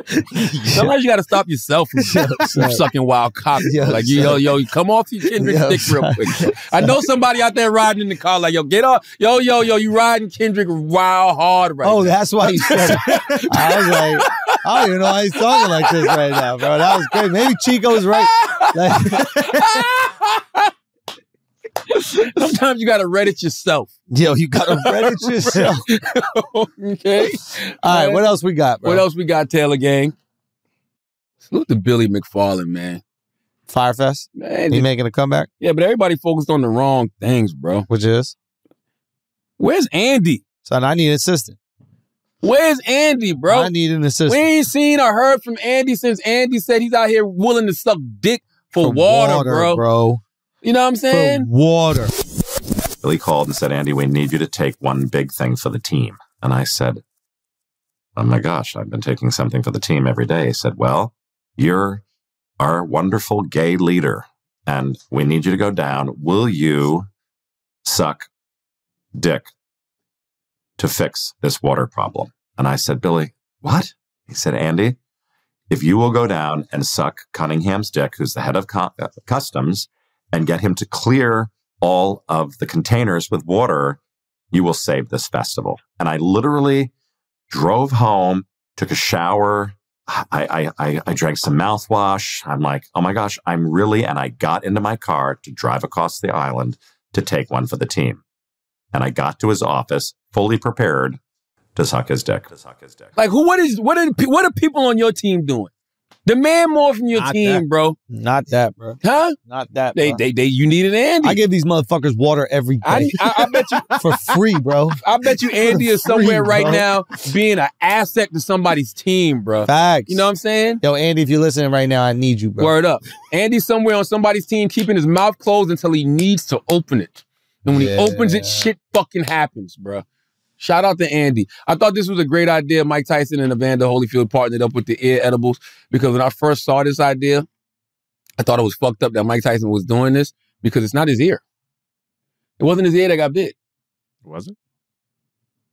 Sometimes you got to stop yourself from, <laughs> from sucking wild cock. Yo, like yo, son. yo, come off your Kendrick Yo, dick real quick. I know somebody out there riding in the car like, yo, get off, yo, yo, yo, you riding Kendrick wild hard right Oh, now. that's why you said it. I was like, I don't even know why he's talking like this right now, bro. That was great. Maybe Chico's right. Like, <laughs> Sometimes you got to Reddit yourself. yo, you got to <laughs> Reddit yourself. okay. All right, what else we got, bro? What else we got, Taylor Gang? Salute to Billy McFarland, man. Fyre Fest? Man, He making a comeback? yeah, but everybody focused on the wrong things, bro. Which is? Where's Andy? Son, I need an assistant. Where's Andy, bro? I need an assistant. We ain't seen or heard from Andy since Andy said he's out here willing to suck dick for, For water, bro. bro. You know what I'm saying? Water. Billy called and said, Andy, we need you to take one big thing for the team. And I said, Oh my gosh, I've been taking something for the team every day. He said, Well, you're our wonderful gay leader, and we need you to go down. Will you suck dick to fix this water problem? And I said, Billy, what? He said, Andy, if you will go down and suck Cunningham's dick, who's the head of cu- uh, customs, and get him to clear all of the containers with water, you will save this festival. And I literally drove home, took a shower. I, I, I, I drank some mouthwash. I'm like, oh my gosh, I'm really, and I got into my car to drive across the island to take one for the team. And I got to his office fully prepared to suck his dick. To suck his dick. Like, who? What is? What are? What are people on your team doing? Demand more from your Not team, that. bro. Not that, bro. Huh? Not that. They, bro. they, they. You need an Andy. I give these motherfuckers water every day. I, I, I bet you. <laughs> for free, bro. <laughs> I bet you Andy is Free, somewhere right bro. now being an asset to somebody's team, bro. Facts. You know what I'm saying? Yo, Andy, if you're listening right now, I need you, bro. Word up. Andy's somewhere on somebody's team keeping his mouth closed until he needs to open it. And when Yeah. he opens it, shit fucking happens, bro. Shout out to Andy. I thought this was a great idea. Mike Tyson and Evander Holyfield partnered up with the ear edibles because when I first saw this idea, I thought it was fucked up that Mike Tyson was doing this because it's not his ear. It wasn't his ear that got bit. Was it?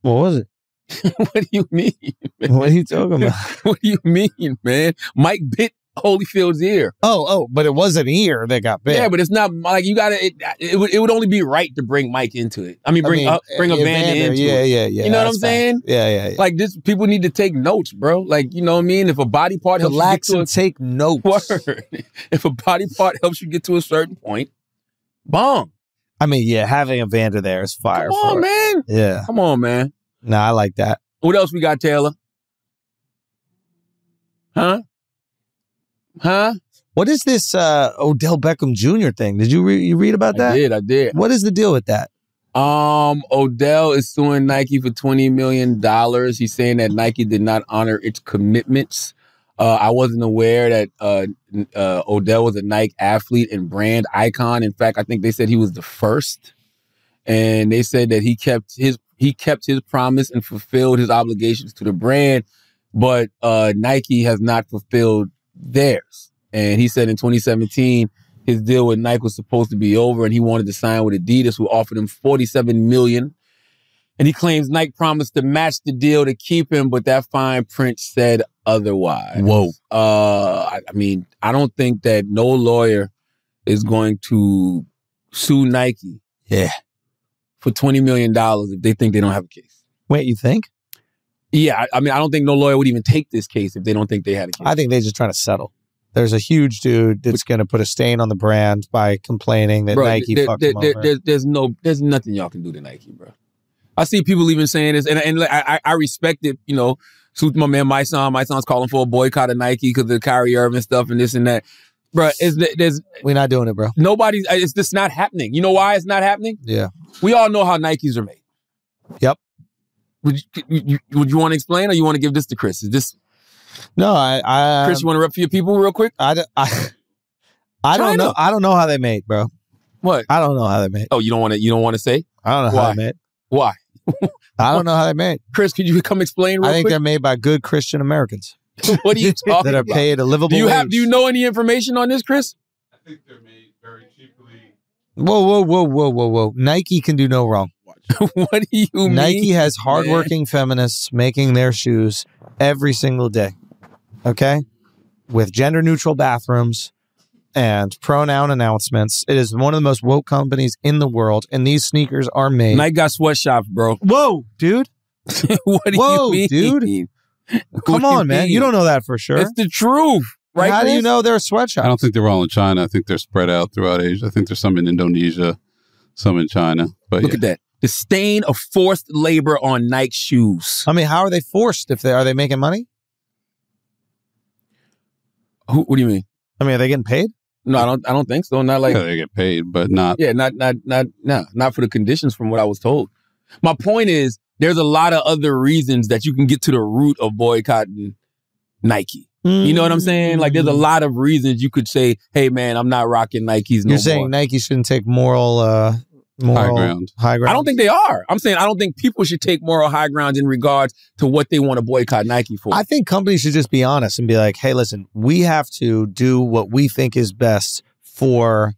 What was it? <laughs> what do you mean? man? What are you talking about? <laughs> what do you mean, man? Mike bit Holyfield's ear. Oh, oh, but it was an ear that got bit. Yeah, but it's not like you gotta. It, it would. It would only be right to bring Mike into it. I mean, bring I mean, uh, bring Evander, Evander into yeah, it. yeah, yeah. You know what I'm that's saying? Yeah, yeah, yeah. Like this, people need to take notes, bro. Like you know what I mean. If a body part Relax helps you take notes. get to a word, if a body part helps you get to a certain point, bomb. I mean, yeah, having a Evander there is fire. Come for on, it. man. Yeah. Come on, man. Nah, I like that. What else we got, Taylor? Huh? Huh? What is this uh, Odell Beckham Jr. thing? Did you, re- you read about that? I did. I did. What is the deal with that? Um, Odell is suing Nike for twenty million dollars. He's saying that Nike did not honor its commitments. Uh, I wasn't aware that uh, uh, Odell was a Nike athlete and brand icon. In fact, I think they said he was the first, and they said that he kept his he kept his promise and fulfilled his obligations to the brand, but uh, Nike has not fulfilled theirs. And he said in 2017 his deal with Nike was supposed to be over, and he wanted to sign with Adidas, who offered him 47 million. And he claims Nike promised to match the deal to keep him, but that fine print said otherwise. Whoa. Uh, I, I mean, I don't think that no lawyer is going to sue Nike Yeah. for 20 million dollars if they think they don't have a case. Wait, you think? Yeah, I, I mean, I don't think no lawyer would even take this case if they don't think they had a case. I think they're just trying to settle. There's a huge dude that's going to put a stain on the brand by complaining that Bro, Nike there- fucked there- there- there's, no, there's nothing y'all can do to Nike, bro. I see people even saying this, and and like, I I I respect it. You know, suit my man, my son, my son's calling for a boycott of Nike because of the Kyrie Irving stuff and this and that. Bro, is there's We're not doing it, bro. nobody. It's just not happening. You know why it's not happening? Yeah. We all know how Nikes are made. Yep. Would you, you, you- would you want to explain, or you want to give this to Chris? Is this No, I, I um, Chris? You want to rep for your people real quick? I. <laughs> I don't China. know. I don't know how they made, bro. What? I don't know how they made. Oh, you don't want to. You don't want to say I don't know Why? how they made. why? I don't know how they made. <laughs> Chris, could you come explain real I think quick? they're made by good Christian Americans <laughs> what are you talking that are about? paid a livable Do you have? Do you know any information on this, Chris? Whoa, whoa, whoa, whoa, whoa, whoa, whoa! Nike can do no wrong. <laughs> what do you mean? Nike has hardworking feminists making their shoes every single day. Okay? With gender neutral bathrooms and pronoun announcements. It is one of the most woke companies in the world, and these sneakers are made. Nike got sweatshops, bro. <laughs> Whoa, dude. what do Whoa, you mean? dude. Come do you on, man. You don't know that for sure. It's the truth, right? How do you know they're sweatshops? I don't think they're all in China. I think they're spread out throughout Asia. I think there's some in Indonesia, some in China. But Look yeah. at that. The stain of forced labor on Nike shoes. I mean, how are they forced if they are they making money? Who, what do you mean? I mean, are they getting paid? No, I don't. I don't think so. Not like yeah, they get paid, but not. Yeah, not not not no, not for the conditions from what I was told. My point is there's a lot of other reasons that you can get to the root of boycotting Nike. You know what I'm saying? Like there's a lot of reasons you could say, "Hey man, I'm not rocking Nikes no You're saying more." Nike shouldn't take moral uh moral ground. High ground. I don't think they are. I'm saying I don't think people should take moral high ground in regards to what they want to boycott Nike for. I think companies should just be honest and be like, "Hey, listen, we have to do what we think is best for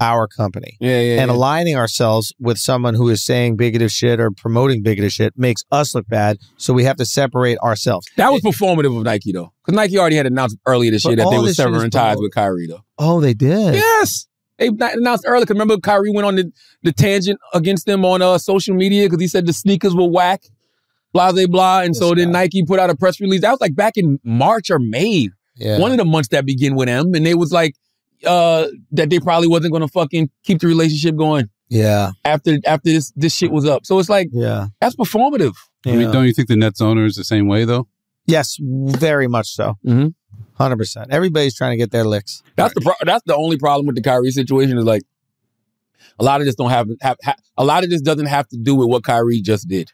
our company." yeah, yeah. and yeah. aligning ourselves with someone who is saying bigoted shit or promoting bigoted shit makes us look bad. So we have to separate ourselves. that was performative of Nike though, because Nike already had announced earlier this year that they were this shit is severing ties with Kyrie though. Oh, they did. Yes. They announced earlier. Cause remember, Kyrie went on the, the tangent against them on uh, social media because he said the sneakers were whack, blah, blah, blah. And so then Nike put out a press release. That was like back in March or May. Yeah. One of the months that begin with M. And they was like, uh, that they probably wasn't going to fucking keep the relationship going Yeah. after after this this shit was up. So it's like, Yeah. that's performative. I mean, don't you think the Nets owner is the same way though? Yes, very much so. Mhm. 100%. Everybody's trying to get their licks. That's the pro- that's the only problem with the Kyrie situation is like a lot of this don't have, have, ha a lot of this doesn't have to do with what Kyrie just did.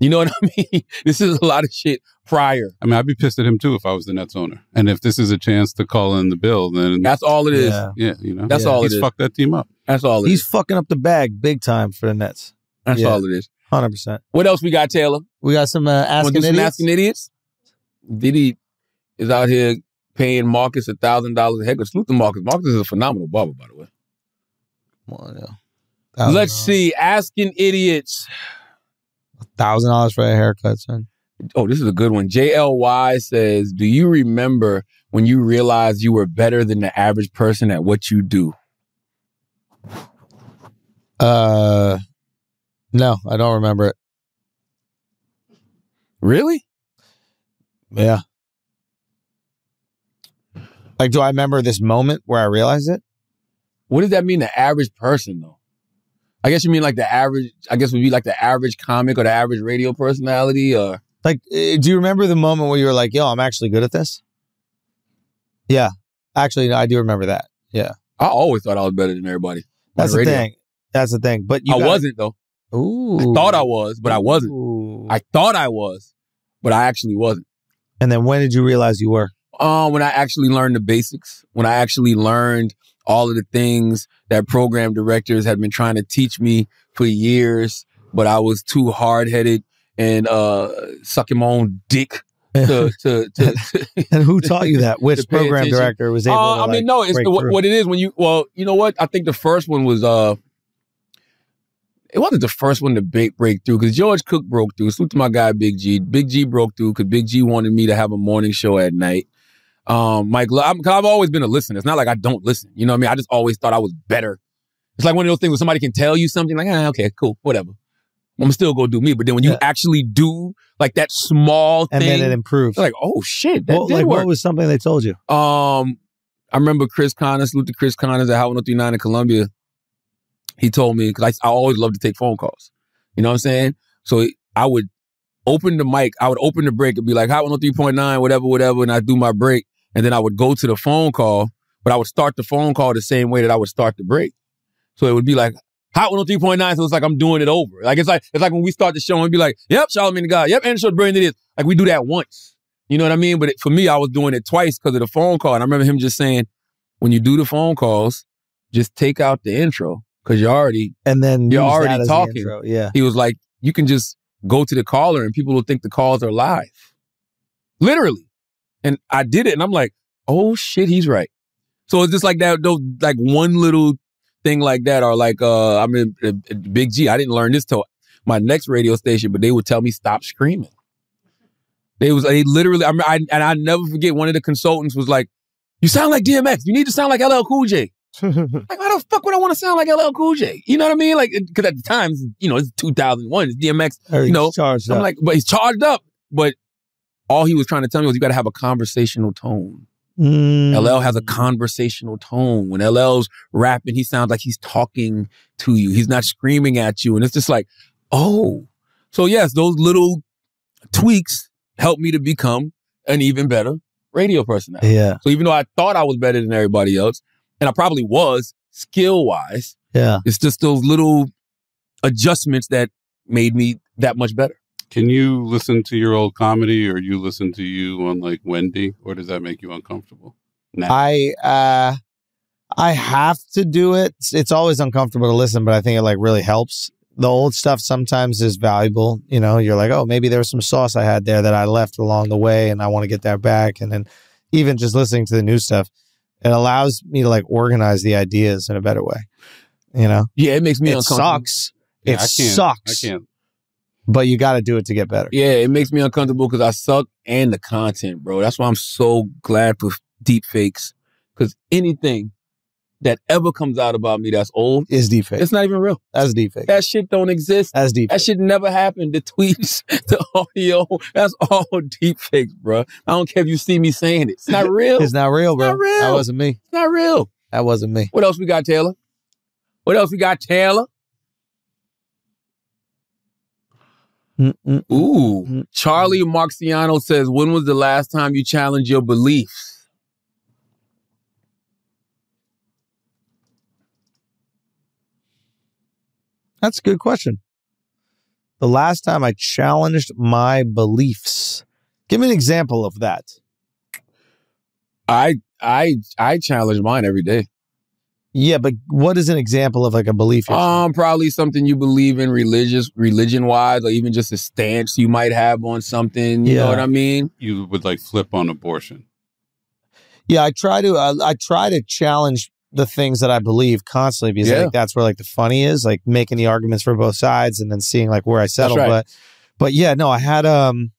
You know what I <laughs> mean? This is a lot of shit prior. I mean, I'd be pissed at him too if I was the Nets owner. And if this is a chance to call in the bill, then That's all it is. Yeah. yeah, you know, That's Yeah. all it he's is. fucked that team up. That's all it He's is. fucking up the bag big time for the Nets. That's yeah. all it is. 100%. What else we got, Taylor? We got some uh, asking do some idiots. asking idiots? Diddy is out here paying Marcus a thousand dollars a head. Salute to Marcus. Marcus is a phenomenal barber, by the way. Well, yeah. Let's see. Asking idiots. a Thousand dollars for a haircut, son. Oh, this is a good one. JLY says, Do you remember when you realized you were better than the average person at what you do? Uh, no, I don't remember it. Really? Yeah. Like, do I remember this moment where I realized it? What does that mean, the average person, though? I guess you mean like the average, I guess would be like the average comic or the average radio personality or. Like, uh, do you remember the moment where you were like, "Yo, I'm actually good at this"? Yeah, actually, no, I do remember that. Yeah, I always thought I was better than everybody. that's the radio. thing. That's the thing. But you I gotta- wasn't, though. Ooh, I thought I was, but I wasn't. Ooh. I thought I was, but I actually wasn't. and then when did you realize you were? Uh, when I actually learned the basics, when I actually learned all of the things that program directors had been trying to teach me for years, but I was too hard headed and uh, sucking my own dick <laughs> to to, to, and who taught you that? Which <laughs> program attention. director was able? Uh, to, I like, mean, no, it's what, what it is when you. Well, you know what? I think the first one was. uh It wasn't the first one to break break through because George Cook broke through. Salute to my guy Big G. Big G broke through because Big G wanted me to have a morning show at night. Um, Mike, Lo- I'm, cause I've always been a listener. It's not like I don't listen. You know what I mean? I just always thought I was better. It's like one of those things where somebody can tell you something like, ah, okay, cool, whatever. I'm still gonna do me. But then when you Yeah. actually do like that small and thing, then it improves. like, oh shit, that Well, did like, work. what was something they told you? Um, I remember Chris Connors, salute to Chris Connors at Hot 1039 in Columbia. He told me, because I, I always love to take phone calls. You know what I'm saying? So I would open the mic, I would open the break and be like, Hot 103.9, whatever, whatever, and I do my break. And then I would go to the phone call, but I would start the phone call the same way that I would start the break. So it would be like, Hot 103.9, so it's like I'm doing it over. Like it's like it's like when we start the show and be like, yep, Charlamagne tha God, yep, and show brilliant it is. Like we do that once. You know what I mean? But it, for me, I was doing it twice because of the phone call. And I remember him just saying, when you do the phone calls, just take out the intro because you're already And then you're already talking. Yeah. He was like, you can just go to the caller and people will think the calls are live. Literally. And I did it and I'm like, oh shit, he's right. So it's just like that, those like one little thing like that, or like uh, I mean, uh, Big G. I didn't learn this till my next radio station, but they would tell me stop screaming. They was they literally. I, mean, I and I never forget. One of the consultants was like, "You sound like DMX. You need to sound like LL Cool J." <laughs> like, why the fuck would I want to sound like LL Cool J? You know what I mean? Like, because at the time, you know, it's 2001. It's DMX. Or you know, I'm up. like, but he's charged up. But all he was trying to tell me was you got to have a conversational tone. Mm. LL has a conversational tone. When LL's rapping, he sounds like he's talking to you. He's not screaming at you. And it's just like, oh. So yes, those little tweaks helped me to become an even better radio personality. Yeah. So even though I thought I was better than everybody else, and I probably was skill wise, Yeah. it's just those little adjustments that made me that much better. Can you listen to your old comedy or you listen to you on like Wendy or does that make you uncomfortable? Nah. I uh I have to do it. It's, it's always uncomfortable to listen, but I think it like really helps. The old stuff sometimes is valuable. You know, you're like, oh, maybe there was some sauce I had there that I left along the way, and I want to get that back. And then even just listening to the new stuff, it allows me to like organize the ideas in a better way. You know, Yeah, it makes me it uncomfortable. sucks. Yeah, it I can't- sucks. I can't. But you got to do it to get better. Yeah, it makes me uncomfortable because I suck and the content, bro. That's why I'm so glad for deep fakes. Because anything that ever comes out about me that's old is deep fake. It's not even real. That's deep fake. That shit don't exist. That's deep. That shit never happened. The tweets, <laughs> the audio, that's all <laughs> deep fakes, bro. I don't care if you see me saying it. It's not <laughs> real. It's not real, bro. not real. That wasn't me. It's not real. That wasn't me. What else we got, Taylor? What else we got, Taylor? Ooh. Charlie Marciano says, when was the last time you challenged your beliefs? That's a good question. The last time I challenged my beliefs. Give me an example of that. I I I challenge mine every day. Yeah, but what is an example of like a belief? you're- Um, probably something you believe in religious, religion wise, or even just a stance you might have on something. You know what I mean? You would like flip on abortion. yeah, I try to uh, I try to challenge the things that I believe constantly because I think that's where like the funny is, like making the arguments for both sides and then seeing like where I settle. right. But but yeah, no, I had um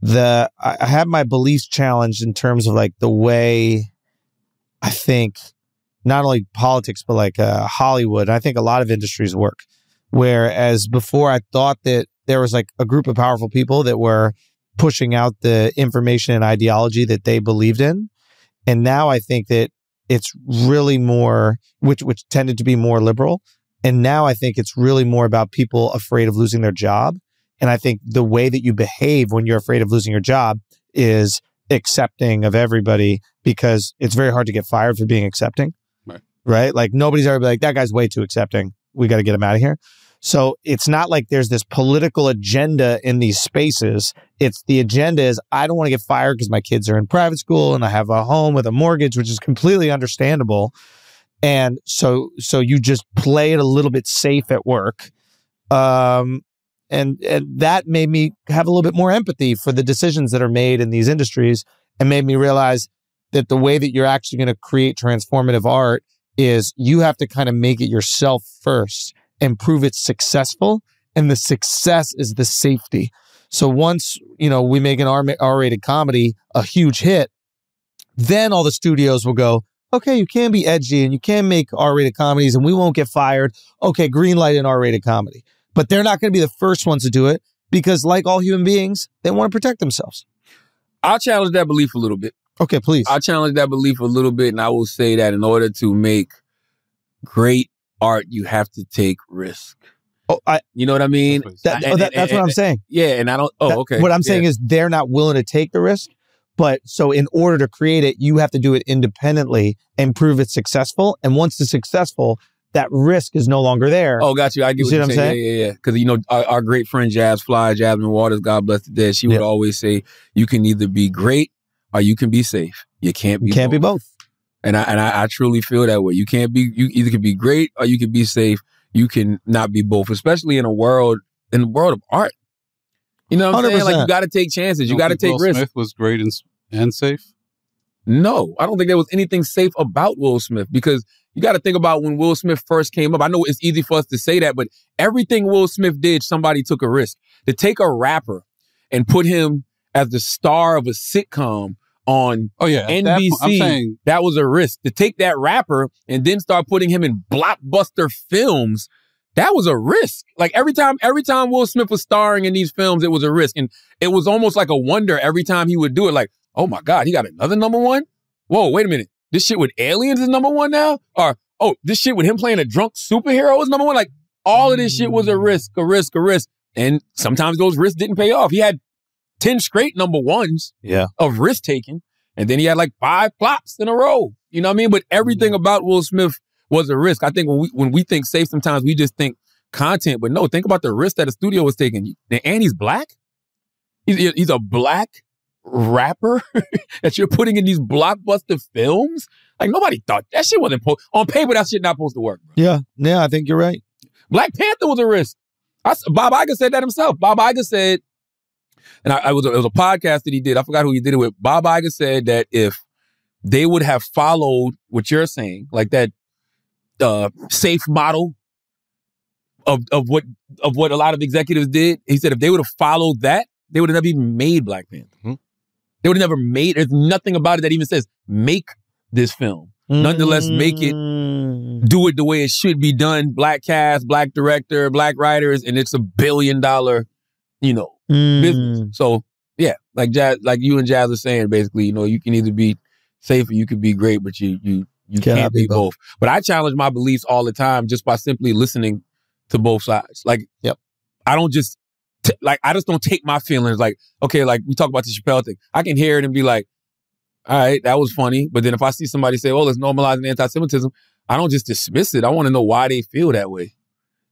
the I I had my beliefs challenged in terms of like the way I think not only politics but like uh, Hollywood. I think a lot of industries work. Whereas before, I thought that there was like a group of powerful people that were pushing out the information and ideology that they believed in, and now I think that it's really more which which tended to be more liberal, and now I think it's really more about people afraid of losing their job. And I think the way that you behave when you're afraid of losing your job is accepting of everybody because it's very hard to get fired for being accepting Right. Like nobody's ever be like, that guy's way too accepting. We got to get him out of here. So it's not like there's this political agenda in these spaces. It's the agenda is I don't want to get fired because my kids are in private school and I have a home with a mortgage, which is completely understandable. And so so you just play it a little bit safe at work. Um and and that made me have a little bit more empathy for the decisions that are made in these industries and made me realize that the way that you're actually going to create transformative art is you have to kind of make it yourself first and prove it's successful and the success is the safety. So once you know we make an R- r-rated comedy a huge hit then all the studios will go okay you can be edgy and you can make r-rated comedies and we won't get fired. Okay green light an r-rated comedy. But they're not going to be the first ones to do it because like all human beings they want to protect themselves. I'll challenge that belief a little bit. Okay please I'll challenge that belief a little bit, and I will say that in order to make great art, you have to take risk. oh i You know what I mean? that, oh, And- oh, that, and- that's what i'm and- saying Yeah, and I don't. Oh, That- okay. What I'm saying Yeah. is they're not willing to take the risk. But so in order to create it, you have to do it independently and prove it's successful. And once it's successful, that risk is no longer there. Oh, got you. I get You what see what I'm saying. saying? Yeah, yeah, yeah. Because you know our, our great friend Jazzfyah, Jasmine Waters, God bless the dead. She would always say, "You can either be great or you can be safe. You can't be. you can't be both. And I and I, I truly feel that way. You can't be. You either can be great or you can be safe. You can not be both, especially in a world in the world of art. You know what I'm saying? Like you got to take chances. You Don't got to take Will risks. Smith was great and, and safe. No, I don't think there was anything safe about Will Smith because you got to think about when Will Smith first came up. I know it's easy for us to say that, but everything Will Smith did, somebody took a risk. To take a rapper and put him as the star of a sitcom on oh yeah at that NBC, I'm saying- that was a risk. To take that rapper and then start putting him in blockbuster films, that was a risk. Like every time, every time Will Smith was starring in these films, it was a risk. And it was almost like a wonder every time he would do it. Like, oh my God, he got another number one? Whoa, wait a minute. This shit with aliens is number one now? Or, oh, this shit with him playing a drunk superhero is number one? Like, all of this shit was a risk, a risk, a risk. And sometimes those risks didn't pay off. He had 10 straight number ones Yeah. of risk taking. And then he had like five flops in a row. You know what I mean? But everything mm-hmm. about Will Smith was a risk. I think when we when we think safe, sometimes we just think content, but no, think about the risk that the studio was taking. And he's black. He's he's a black rapper <laughs> that you're putting in these blockbuster films. Like nobody thought that shit wasn't po- on paper. That shit not supposed to work. Yeah. Yeah, I think you're right. Black Panther was a risk. I Bob Iger said that himself. Bob Iger said, and I, I was a, it was a podcast that he did. I forgot who he did it with. Bob Iger said that if they would have followed what you're saying, like that uh, safe model of of what of what a lot of executives did, he said if they would have followed that, they would have never even made Black Panther. They would have never made. There's nothing about it that even says make this film. Nonetheless, make it do it the way it should be done. Black cast, black director, black writers, and it's a billion dollar, you know, Mm. business. So yeah, like Jazz, like you and Jazz are saying, basically, you know, you can either be safe or you could be great, but you you you Cannot can't be be both. But I challenge my beliefs all the time just by simply listening to both sides. Like, yep, I don't just t- like I just don't take my feelings like okay, like we talk about the Chappelle thing. I can hear it and be like, all right, that was funny. But then if I see somebody say, oh, let's normalize anti-Semitism, I don't just dismiss it. I want to know why they feel that way.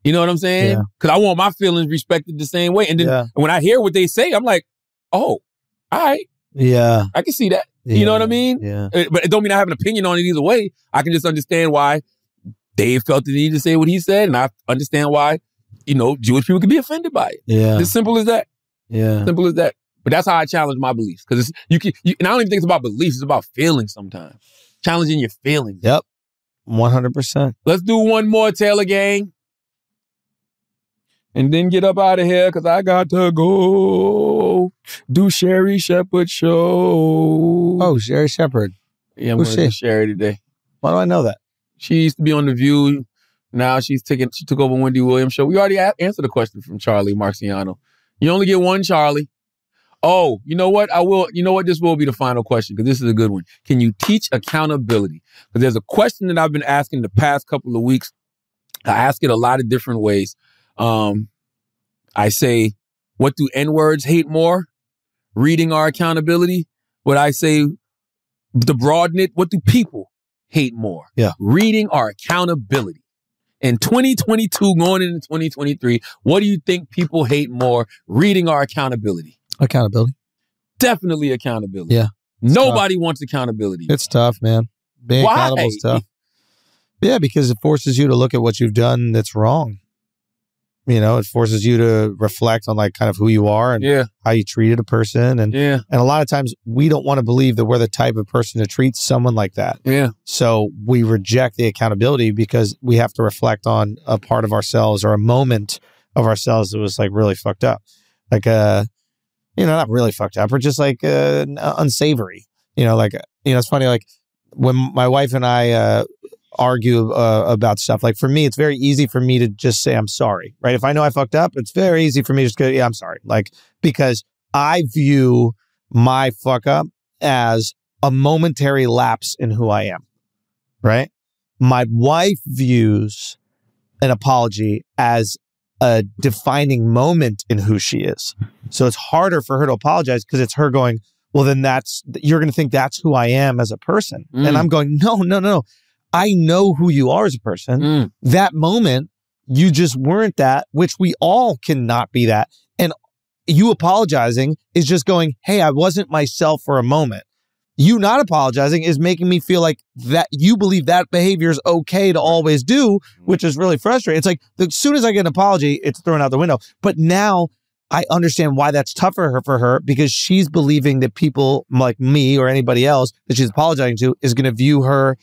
You know what I'm saying? Yeah. Because I want my feelings respected the same way. And then Yeah. when I hear what they say, I'm like, oh, all right, Yeah. I can see that. You know what I mean? Yeah. Uh, But it don't mean I have an opinion on it either way. I can just understand why Dave felt the need to say what he said, and I understand why, you know, Jewish people could be offended by it. Yeah. It's simple as that. Yeah. Simple as that. But that's how I challenge my beliefs. Because it's you can you, and I don't even think it's about beliefs, it's about feelings sometimes. Challenging your feelings. Yep. One hundred percent. Let's do one more Taylor gang. And then get up out of here because I got to go do Sherri Shepherd show. Oh, Sherri Shepherd. Yeah, I'm Who's she? Sherri today. Why do I know that? She used to be on The View. Now she's taking she took over Wendy Williams show. We already a- answered the question from Charlie Marciano. You only get one, Charlie. Oh, you know what? I will. You know what? This will be the final question because this is a good one. Can you teach accountability? Because there's a question that I've been asking the past couple of weeks. I ask it a lot of different ways. Um, I say, what do N words hate more? Reading our accountability. What I say, the broaden it. What do people hate more? Yeah. Reading our accountability. In 2022, going into 2023, what do you think people hate more? Reading our accountability. Accountability. Definitely accountability. Yeah. Nobody wants accountability. It's tough, man. Being Why? accountable is tough. Yeah, because it forces you to look at what you've done that's wrong. You know, it forces you to reflect on like kind of who you are and Yeah. how you treated a person. And Yeah. and a lot of times we don't want to believe that we're the type of person to treat someone like that. Yeah. So we reject the accountability because we have to reflect on a part of ourselves or a moment of ourselves that was like really fucked up. Like uh you know, not really fucked up, or just like uh, unsavory. You know, like you know, it's funny. Like when my wife and I uh, argue uh, about stuff. Like for me, it's very easy for me to just say I'm sorry. Right? If I know I fucked up, it's very easy for me to just go, yeah, I'm sorry. Like because I view my fuck up as a momentary lapse in who I am. Right? My wife views an apology as a defining moment in who she is. So it's harder for her to apologize because it's her going, well, then that's, you're going to think that's who I am as a person. Mm. And I'm going, no, no, no, no. I know who you are as a person. Mm. That moment, you just weren't that, which we all cannot be that. And you apologizing is just going, hey, I wasn't myself for a moment. You not apologizing is making me feel like that you believe that behavior is okay to always do, which is really frustrating. It's like as soon as I get an apology, it's thrown out the window. But now I understand why that's tough for her for her because she's believing that people like me or anybody else that she's apologizing to is going to view her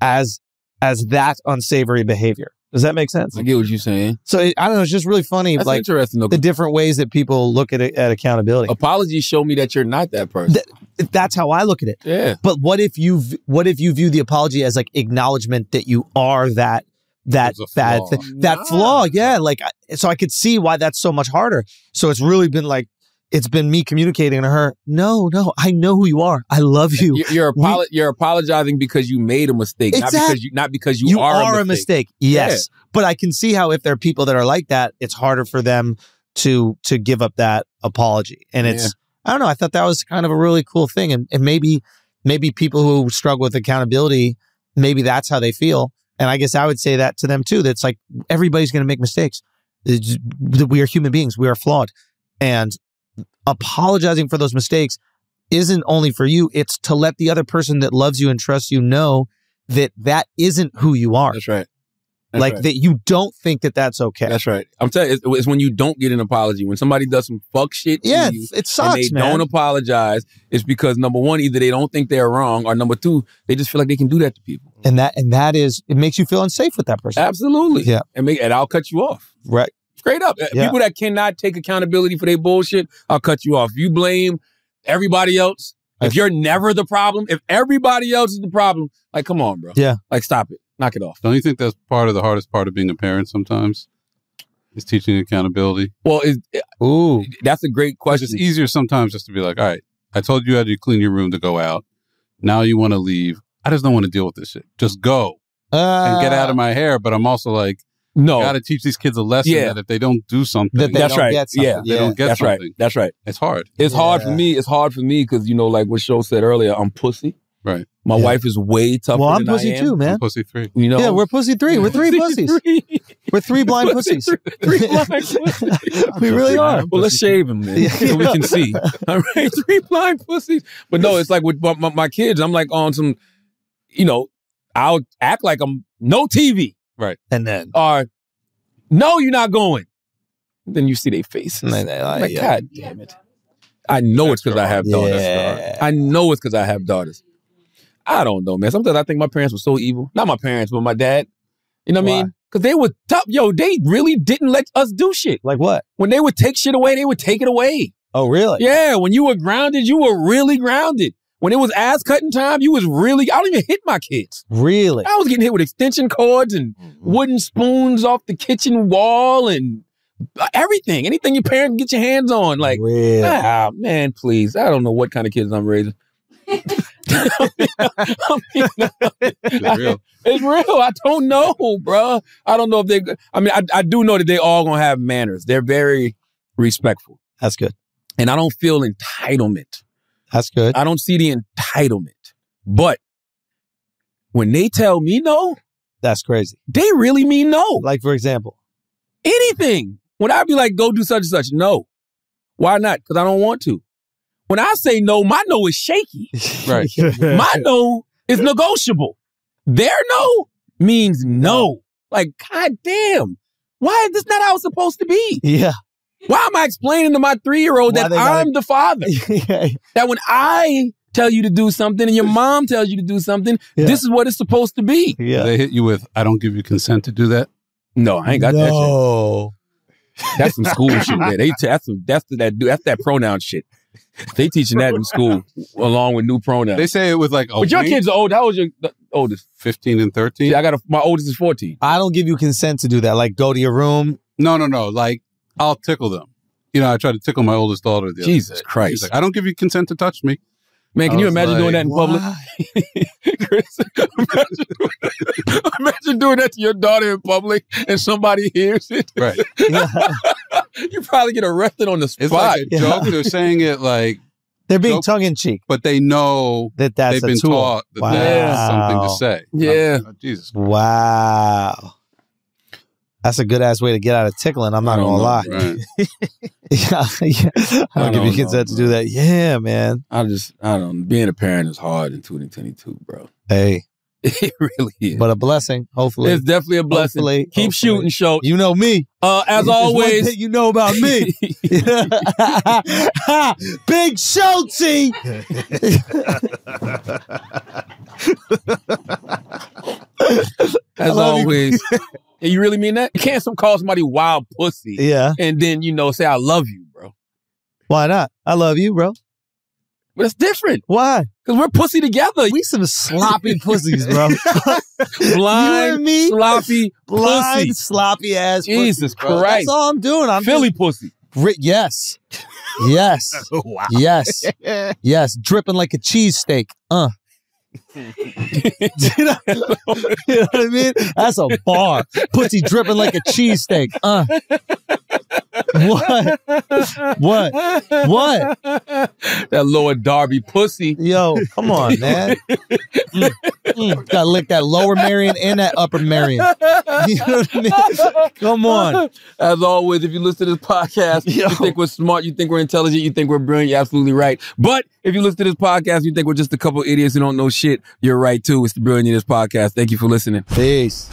as as that unsavory behavior. Does that make sense? I get what you're saying. So it, I don't know. It's just really funny, That's like interesting. Though. the different ways that people look at it, at accountability. Apologies show me that you're not that person. Th- that's how I look at it. Yeah. But what if you what if you view the apology as like acknowledgement that you are that that bad thing, that flaw? Yeah, like so I could see why that's so much harder. So it's really been like it's been me communicating to her. No, no, I know who you are. I love you. You're you're, We- you're apologizing because you made a mistake, not because you not because you, you are, a mistake. Yes, but I can see how if there are people that are like that, it's harder for them to to give up that apology. And it's Yeah. I don't know. I thought that was kind of a really cool thing, and and maybe maybe people who struggle with accountability, maybe that's how they feel. And I guess I would say that to them too. That's like everybody's going to make mistakes. It's- We are human beings. We are flawed, and apologizing for those mistakes isn't only for you. It's to let the other person that loves you and trusts you know that that isn't who you are. That's right. That's like right. that you don't think that that's okay. That's right. I'm telling you, it's, it's when you don't get an apology. When somebody does some fuck shit to Yeah, you it and sucks, they man. don't apologize, it's because number one, either they don't think they're wrong, or number two, they just feel like they can do that to people. and that and that is it makes you feel unsafe with that person. Absolutely. Yeah. And make and I'll cut you off. Right. Straight up. Uh, Yeah. People that cannot take accountability for their bullshit, I'll cut you off. You blame everybody else. If you're never the problem, if everybody else is the problem, like come on, bro. Yeah. Like stop it. Knock it off. Don't you think that's part of the hardest part of being a parent sometimes? Is teaching accountability. Well, it, ooh, that's a great question. It's easier sometimes just to be like, all right, I told you how to clean your room to go out. Now you want to leave. I just don't want to deal with this shit. Just go and get out of my hair. But I'm also like, no, got to teach these kids a lesson Yeah. that if they don't do something, That they That's don't right. get something. Yeah, they don't get that's something. right. That's right. It's hard. It's hard for me. It's hard for me because you know, like what Schulz said earlier, I'm pussy. Right. My Yeah. wife is way tougher. Well, I'm than I pussy am. too, man. Pussy three. You know, yeah, we're pussy three. We're three pussies. We're three blind Pussy pussies. three- three <laughs> blind pussies. we really are. Well, let's shave him then, so we can see. <laughs> All right, three blind pussies. But no, it's like with my, my, my kids. I'm like on some, you know, I'll act like I'm no TV, And then or no, you're not going. Then you see their face. And then they like, like, yeah. God damn it! I know it's because I have daughters. Yeah. I know it's because I have daughters. I don't know, man. Sometimes I think my parents were so evil. Not my parents, but my dad. You know what I mean? Because they were tough. Yo, they really didn't let us do shit. like what? When they would take shit away, they would take it away. Oh, really? Yeah, when you were grounded, you were really grounded. When it was ass cutting time, you was really. I don't even hit my kids. Really? I was getting hit with extension cords and wooden spoons off the kitchen wall and uh, everything. Anything your parent can get your hands on. Like, Really? ah, man, please. I don't know what kind of kids I'm raising. I mean, It's real. it's real. I don't know, bro. I don't know if they. I mean, I, I do know that they all gonna have manners. They're very respectful, That's good. and I don't feel entitlement. That's good. I don't see the entitlement. But when they tell me no, That's crazy. they really mean no. Like for example, Anything. When I be like, go do such and such, no. Why not? Because I don't want to. When I say no, my no is shaky. <laughs> Right. <laughs> My no is negotiable. Their no means no. Like, god damn. Why is this not how it's supposed to be? yeah. Why am I explaining to my three year old Why that they gotta- I'm the father? <laughs> yeah. that when I tell you to do something and your mom tells you to do something, Yeah. this is what it's supposed to be. Yeah. They hit you with, I don't give you consent to do that. No, I ain't got that shit. no. That's some school <laughs> shit. There. They that's some that's that that's that pronoun shit. They teaching that in school along with new pronouns. They say it with like, a but your wink, kids are old. How old your the oldest? 15 and 13. See, I got a, my oldest is fourteen. I don't give you consent to do that. Like go to your room. No, no, no. Like, I'll tickle them. You know, I tried to tickle my oldest daughter the other Jesus day. Christ. She's like, I don't give you consent to touch me. Man, can I you was imagine doing that in public? <laughs> Chris, imagine, doing, imagine doing that to your daughter in public and somebody hears it. Right. <laughs> you probably get arrested on the spot. It's like a Yeah. joke. They're saying it like, <laughs> They're being tongue in cheek. but they know That that's they've a been tool. taught that wow. that's something to say. Yeah. Oh, Jesus. Wow. That's a good ass way to get out of tickling. I'm not gonna don't lie. Right. <laughs> yeah, yeah. I I don't give you don't consent to do that. Yeah, man. I just, I don't. Being a parent is hard in 2022, bro. <laughs> Hey, It really is. but a blessing. Hopefully, it's definitely a blessing. Hopefully, Keep hopefully. shooting, show. you know me. Uh, as always, you know about me. <laughs> Big Schultzy. As always. And you really mean that? You can't some call somebody wild pussy. Yeah. And then, you know, say I love you, bro. Why not? I love you, bro. But it's different. Why? Because we're pussy together. We some sloppy <laughs> pussies, bro. <laughs> Blind, you and me, sloppy, blind, pussy. sloppy ass. Jesus bro. Christ. That's all I'm doing. I'm Philly just- pussy. Ri- yes, <laughs> yes, wow. yes, yes. Dripping like a cheesesteak. Uh. You, <laughs> know, you know what I mean? That's a bar. Pussy dripping like a cheesesteak. Uh. What? What? What? <laughs> That lower Darby pussy. Yo, come on, man. <laughs> Mm, mm. Gotta lick that lower Merion and that upper Merion. <laughs> You know what I mean? Come on. As always, if you listen to this podcast, you think we're smart, you think we're intelligent, you think we're brilliant, you're absolutely right. But if you listen to this podcast, you think we're just a couple idiots who don't know shit, you're right too. It's the Brilliant Idiots Podcast. Thank you for listening. Peace.